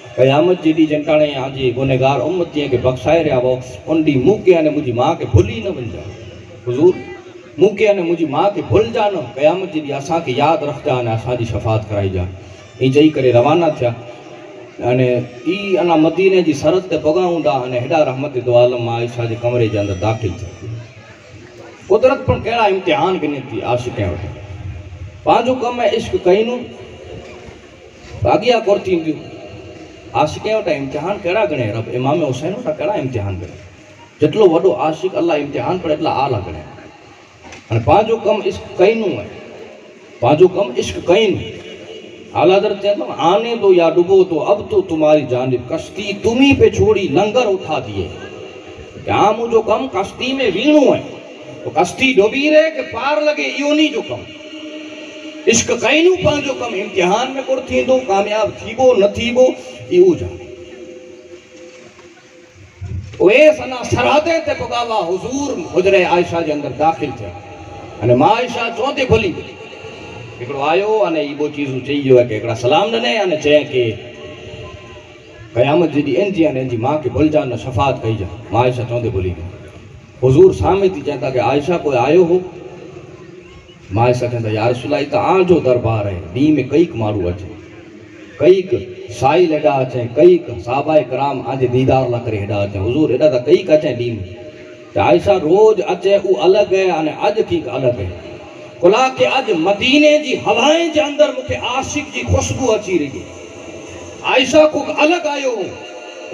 قیامت جیڑی جنٹانے ہاں جی گنہگار امت جی کے بخشائے رہا وہ ان دی مو کے آنے مجھے ماں کے بھولی نہ بن جائے حضور مو کے آنے مجھے ماں کے بھول جانا، قیامت جیڑی آسان کے یاد رکھ جانا آسان جی شفاعت کرائی جانا یہ جائی کرے روانہ تھا یعنی ای انا مدینہ جی سرد تے بگا ہوں دا انے ہڈا رحمت دو عالم عائشہ جی کمرے جے اندر داخل تھی قدرت پر کہنا امتحان گنے تھی آشکیں ہوتے پانچوں کم ہے، عشق کینو باگیا کرتی ہوں આશિકે ઓટા امتحان કેડા ગણે رب امام حسین ઓટા કેડા امتحان ગણે جتلو وڈو عاشق اللہ امتحان پڑے એટલા આલા ગણે અને પાંજો કમ ઇશ્ક કઈનું હોય પાંજો કમ ઇશ્ક કઈનું اعلیٰ حضرت کہتا ہوں آنے دو یا ڈبو تو اب تو تمہاری جانب کشتی تمہیں پہ چھوڑی لنگر اٹھا دیے کیا جو کم کشتی میں وینو ہے تو کشتی ڈوبی رہے کہ پار لگے ایونی جو کم عشق قینو پانجو کم امتحان میں کر تھی دو کامیاب تھی بو نہ تھی بو એવું જાણે ઓએ સના سرادے تے બગાવા હુઝૂર હુજરે આયશા જે અંદર દાખલ થયા અને માં આયશા ચોથી ખોલી હિકડો આયો آئیو انہیں ایبو چیزو ચઈ ગયો کہ હિકડા سلام لنے انہیں چاہیے کہ قیامت جیدی انجی انہیں انجی ماں کے بھول جانا شفاعت کہی جا۔ ماں عائشہ چوندے بھولی۔ گئے حضور سامنے تھی چاہتا کہ عائشہ کوئی آئیو ہو۔ ماں عائشہ چاہتا یا رسول اللہ تا آن جو دربار ہے دی میں کئی کمارو اچھے۔ کئی شائی اڈا اچیں کئی صحابہ اکرام آج دیدار لا رہے اڈا اچیں حضور اڈا تھا کئی کچیں دین۔ عائشہ روز اچے او الگ ہے، آنے اج کی الگ ہے۔ کلا کے اج مدینے جی ہوائیں جے اندر مکہ عاشق جی خوشبو اچھی رہی عائشہ کو الگ آیو۔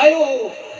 آئے ہو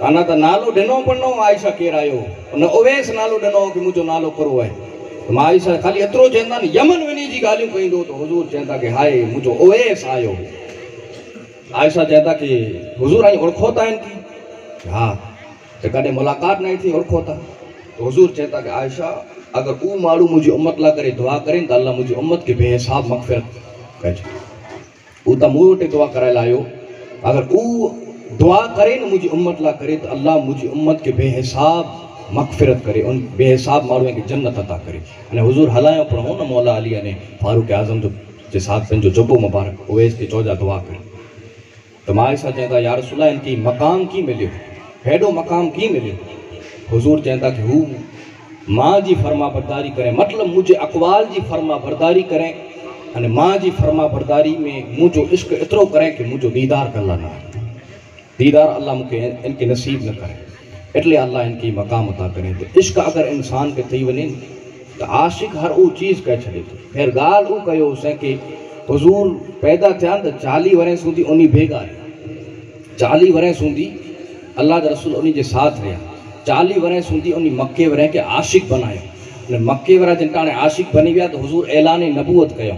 اہاں ت نالوں دنوں پ عائشہ آ اویس نالو کہالو ہے عائشہ خالی ایترو چاہیے حضور چا ہائے اویس آئشہ چاہے تا کہ حضور آئی اوڑا ہاں ملاقات نہ حضور چاہیے کہ عائشہ اگر او موی امت لا کر دعا کر اللہ مجھے امت کے بے حساب مغفرت وٹ دعا کرایا اگر ا دعا کرے مجھے امت لا کرے تو اللہ مجھے امت کے بے حساب مغفرت کرے، ان بے حساب ماروئے کی جنت عطا کرے۔ انہیں حضور ہلا پڑھوں مولانا علی فاروق اعظم جو جس ساتھ جبو مبارک ہوئے اس کے چوجا دعا کرے۔ تو ماں ایسا چاہتا یا رسول اللہ، ان کی مقام کی ملے ہو۔ ایڈو مقام کی ملے ہو۔ حضور چاہتا کہ ہوں ماں جی فرما برداری کریں۔ مطلب مجھے اقوال جی فرما برداری کریں۔ انے ماں جی فرما برداری میں مجھو عشق اترو کریں کہ مجھو دیدار کلر نہ دیدار اللہ ان کے نصیب نہ کرے اٹلے اللہ ان کی مقام عطا کرے تو عشق اگر انسان کے تھی ونین تو عاشق ہر او چیز کہہ چھلے تو۔ پھر گال او کہو اسے کہ حضور پیدا تھیا تو چالی ورے سوندی بھی گا رہے۔ چالی ورے سوندی اللہ کے رسول انہی کے ساتھ رہیا۔ چالی ورے سوندی انی مکے ورین کے عاشق بنایا۔ مکے ورین جن کا عاشق بنی ویا، تو حضور اعلان نبوت کیا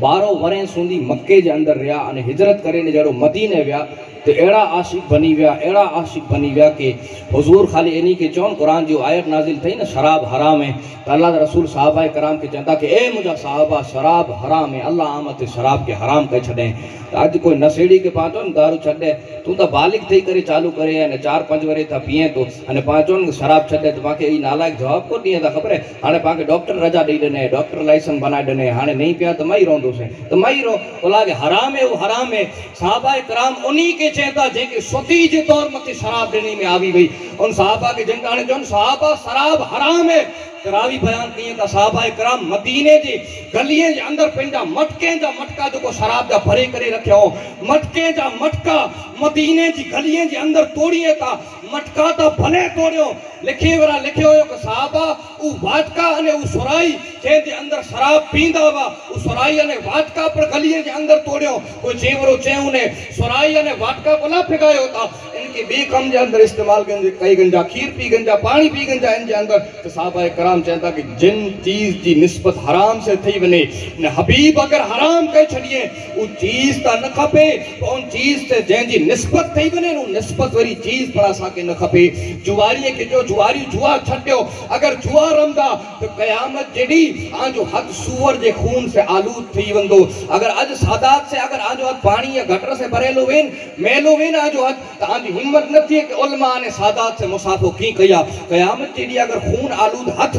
بارہ ورے سوندی مکے کے اندر رہا ان ہجرت کرے نے جڑو مدینہ ویا۔ تو ایڑا عاشق بنی ویا، ایڑا عاشق بنی ویا کہ حضور خالی اینی کے چون قرآن جو آیت نازل تھی نا، شراب حرام ہے، تو اللہ رسول صحابہ کرام کے چاہتا کہ اے مجھا صحابہ، شراب حرام ہے، اللہ آمد شراب کے حرام کہے چھڑیں تو آج کوئی نسیڑی کے پانچوں دارو چھڑے تو تا بالک تھی کرے، چالو کرے یا چار پنج ورے تھا پیئیں تو ہنے پانچوں شراب چھڑے تو پاکے یہ نالائک جواب کو دیئے تھا خبر ہے۔ انہیں پاکے ڈاکٹر رجا دے دنے، ڈاکٹر لائسن بنا دنے انہیں نہیں پیا تو مائی رون دو سے تو ہی رون اللہ کہ حرام ہے، وہ حرام ہے۔ صحابہ کرام انہی کے چہتا جے کہ ستی جے طور متی شراب ڈنی میں آوی بھئی ان صحابہ کے جنگانے جو ان صحابہ شراب حرام ہے۔ کراوی بیان کیے تا صحابہ کرام مدینے دے گلیے دے اندر پیندا مٹکے دا مٹکا جو کو شراب دا بھرے کرے رکھیا ہو مٹکے دا مٹکا مدینے دی گلیے دے اندر توڑیے تا مٹکا تا بھلے توڑیو لکھی ورا لکھے ہوئے کہ صحابہ او واٹکا انے او سرائی جے دے اندر شراب پیندا وا او سرائی انے واٹکا پر گلیے دے اندر توڑیو کوئی جے ورو جے اونے سرائی انے واٹکا بلا پھگایو تا ان کے بے کم دے اندر استعمال کئی گنجا کھیر پی گنجا پانی پی گنجا ان دے اندر صحابہ کرام کرام چاہتا کہ جن چیز جی نسبت حرام سے تھی بنے حبیب اگر حرام کہے چھڑیے او چیز تا نہ کھپے ان چیز سے جن جی نسبت تھی بنے او نسبت وری چیز پڑا سا کے نہ کھپے۔ جواریے کہ جو جواری جوا چھٹے ہو اگر جوا رمدا، تو قیامت جڑی آن جو حد سور جے خون سے آلود تھی وندو اگر آج سادات سے، اگر آن جو حد پانی یا گھٹر سے بھرے لو وین، میلو وین آن جو حد تا آن جی ہمت نہ تھی کہ علماء نے سادات سے مسافو کی کیا۔ قیامت جڑی اگر خون آلود حد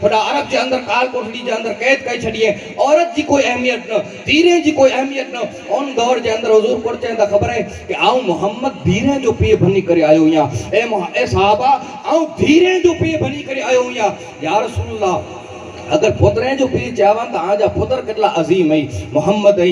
خدا عرب جے اندر، کال کوٹڑی جے اندر قید کئی چھڑیے عورت جی کوئی اہمیت نہ دیرے جی کوئی اہمیت نہ۔ اون دور جے اندر حضور پر چے خبر ہے کہ آؤں محمد دیرے جو پیے بھنی کرے آیو ہوں اے اے صحابہ، آؤں دیرے جو پیے بھنی کرے آیو ہوں یا رسول اللہ اگر پھوترے جو پیر چاہوان تھا آجا پتر کتلا عظیم ہے محمد ہے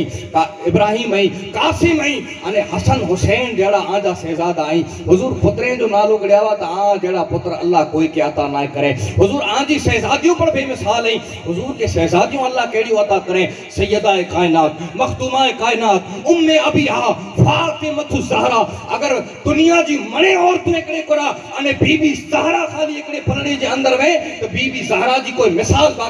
ابراہیم ہے قاسم ہے انہیں حسن حسین جڑا آجا سہزاد آئیں حضور پھوترے جو نالو گڑیا ہوا تا آ جڑا پھوتر اللہ کوئی کیا عطا نہ کرے۔ حضور آجی سہزادیوں پر بھی مثال ہے حضور کے سہزادیوں اللہ کیڑی عطا کرے۔ سیدہ کائنات مختومہ کائنات، ام ابیہ فاطمت فاطمہ اگر دنیا جی منے اور تو اکڑے کرا انہیں بی بی زہرہ خالی اکڑے پرڑے جے اندر وے، تو بی بی زہرہ جی کوئی مثال بات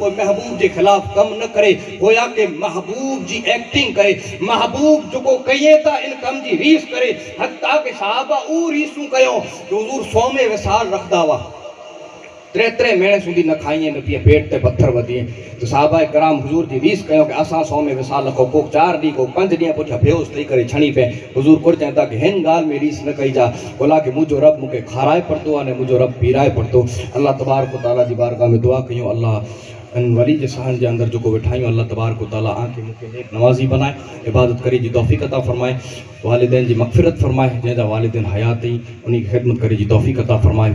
کوئی محبوب جی خلاف کم نہ کرے ہویا کہ محبوب جی ایکٹنگ کرے، محبوب جو کو کہیے تھا ان کم جی ریس کرے، حتیٰ کہ صحابہ او ریسوں کہیوں جو حضور سو میں وسال رکھ داوا۔ ترے ترے میڑے سندھی نہ کھائیے، نہ پیئے پیٹ تے پتھر ودیے۔ تو صحابہ اکرام حضور جی ریس کہیوں کہ اساں میں وسال رکھو، کوک چار دی کو پنج دیاں پوچھا بھیوز تی کرے، چھنی پہ حضور کر جائیں تاکہ ہن گال میں ریس نہ کہی جا۔ بولا کہ مجھو رب مکے کھارائے پڑتو آنے مجھو رب پیرائے پڑتو اللہ تبارک و تعالی جی بارگاہ میں دعا کہیوں، اللہ انوری مری سہن کے اندر جو کو بٹھائیں اللہ تبار کو نوازی بنائیں عبادت کری جی توفیق عطا فرمائیں والدین جی مغفرت فرمائیں جہاں کا والدین حیات ان کی خدمت کری جی توفیقی قطع فرمائے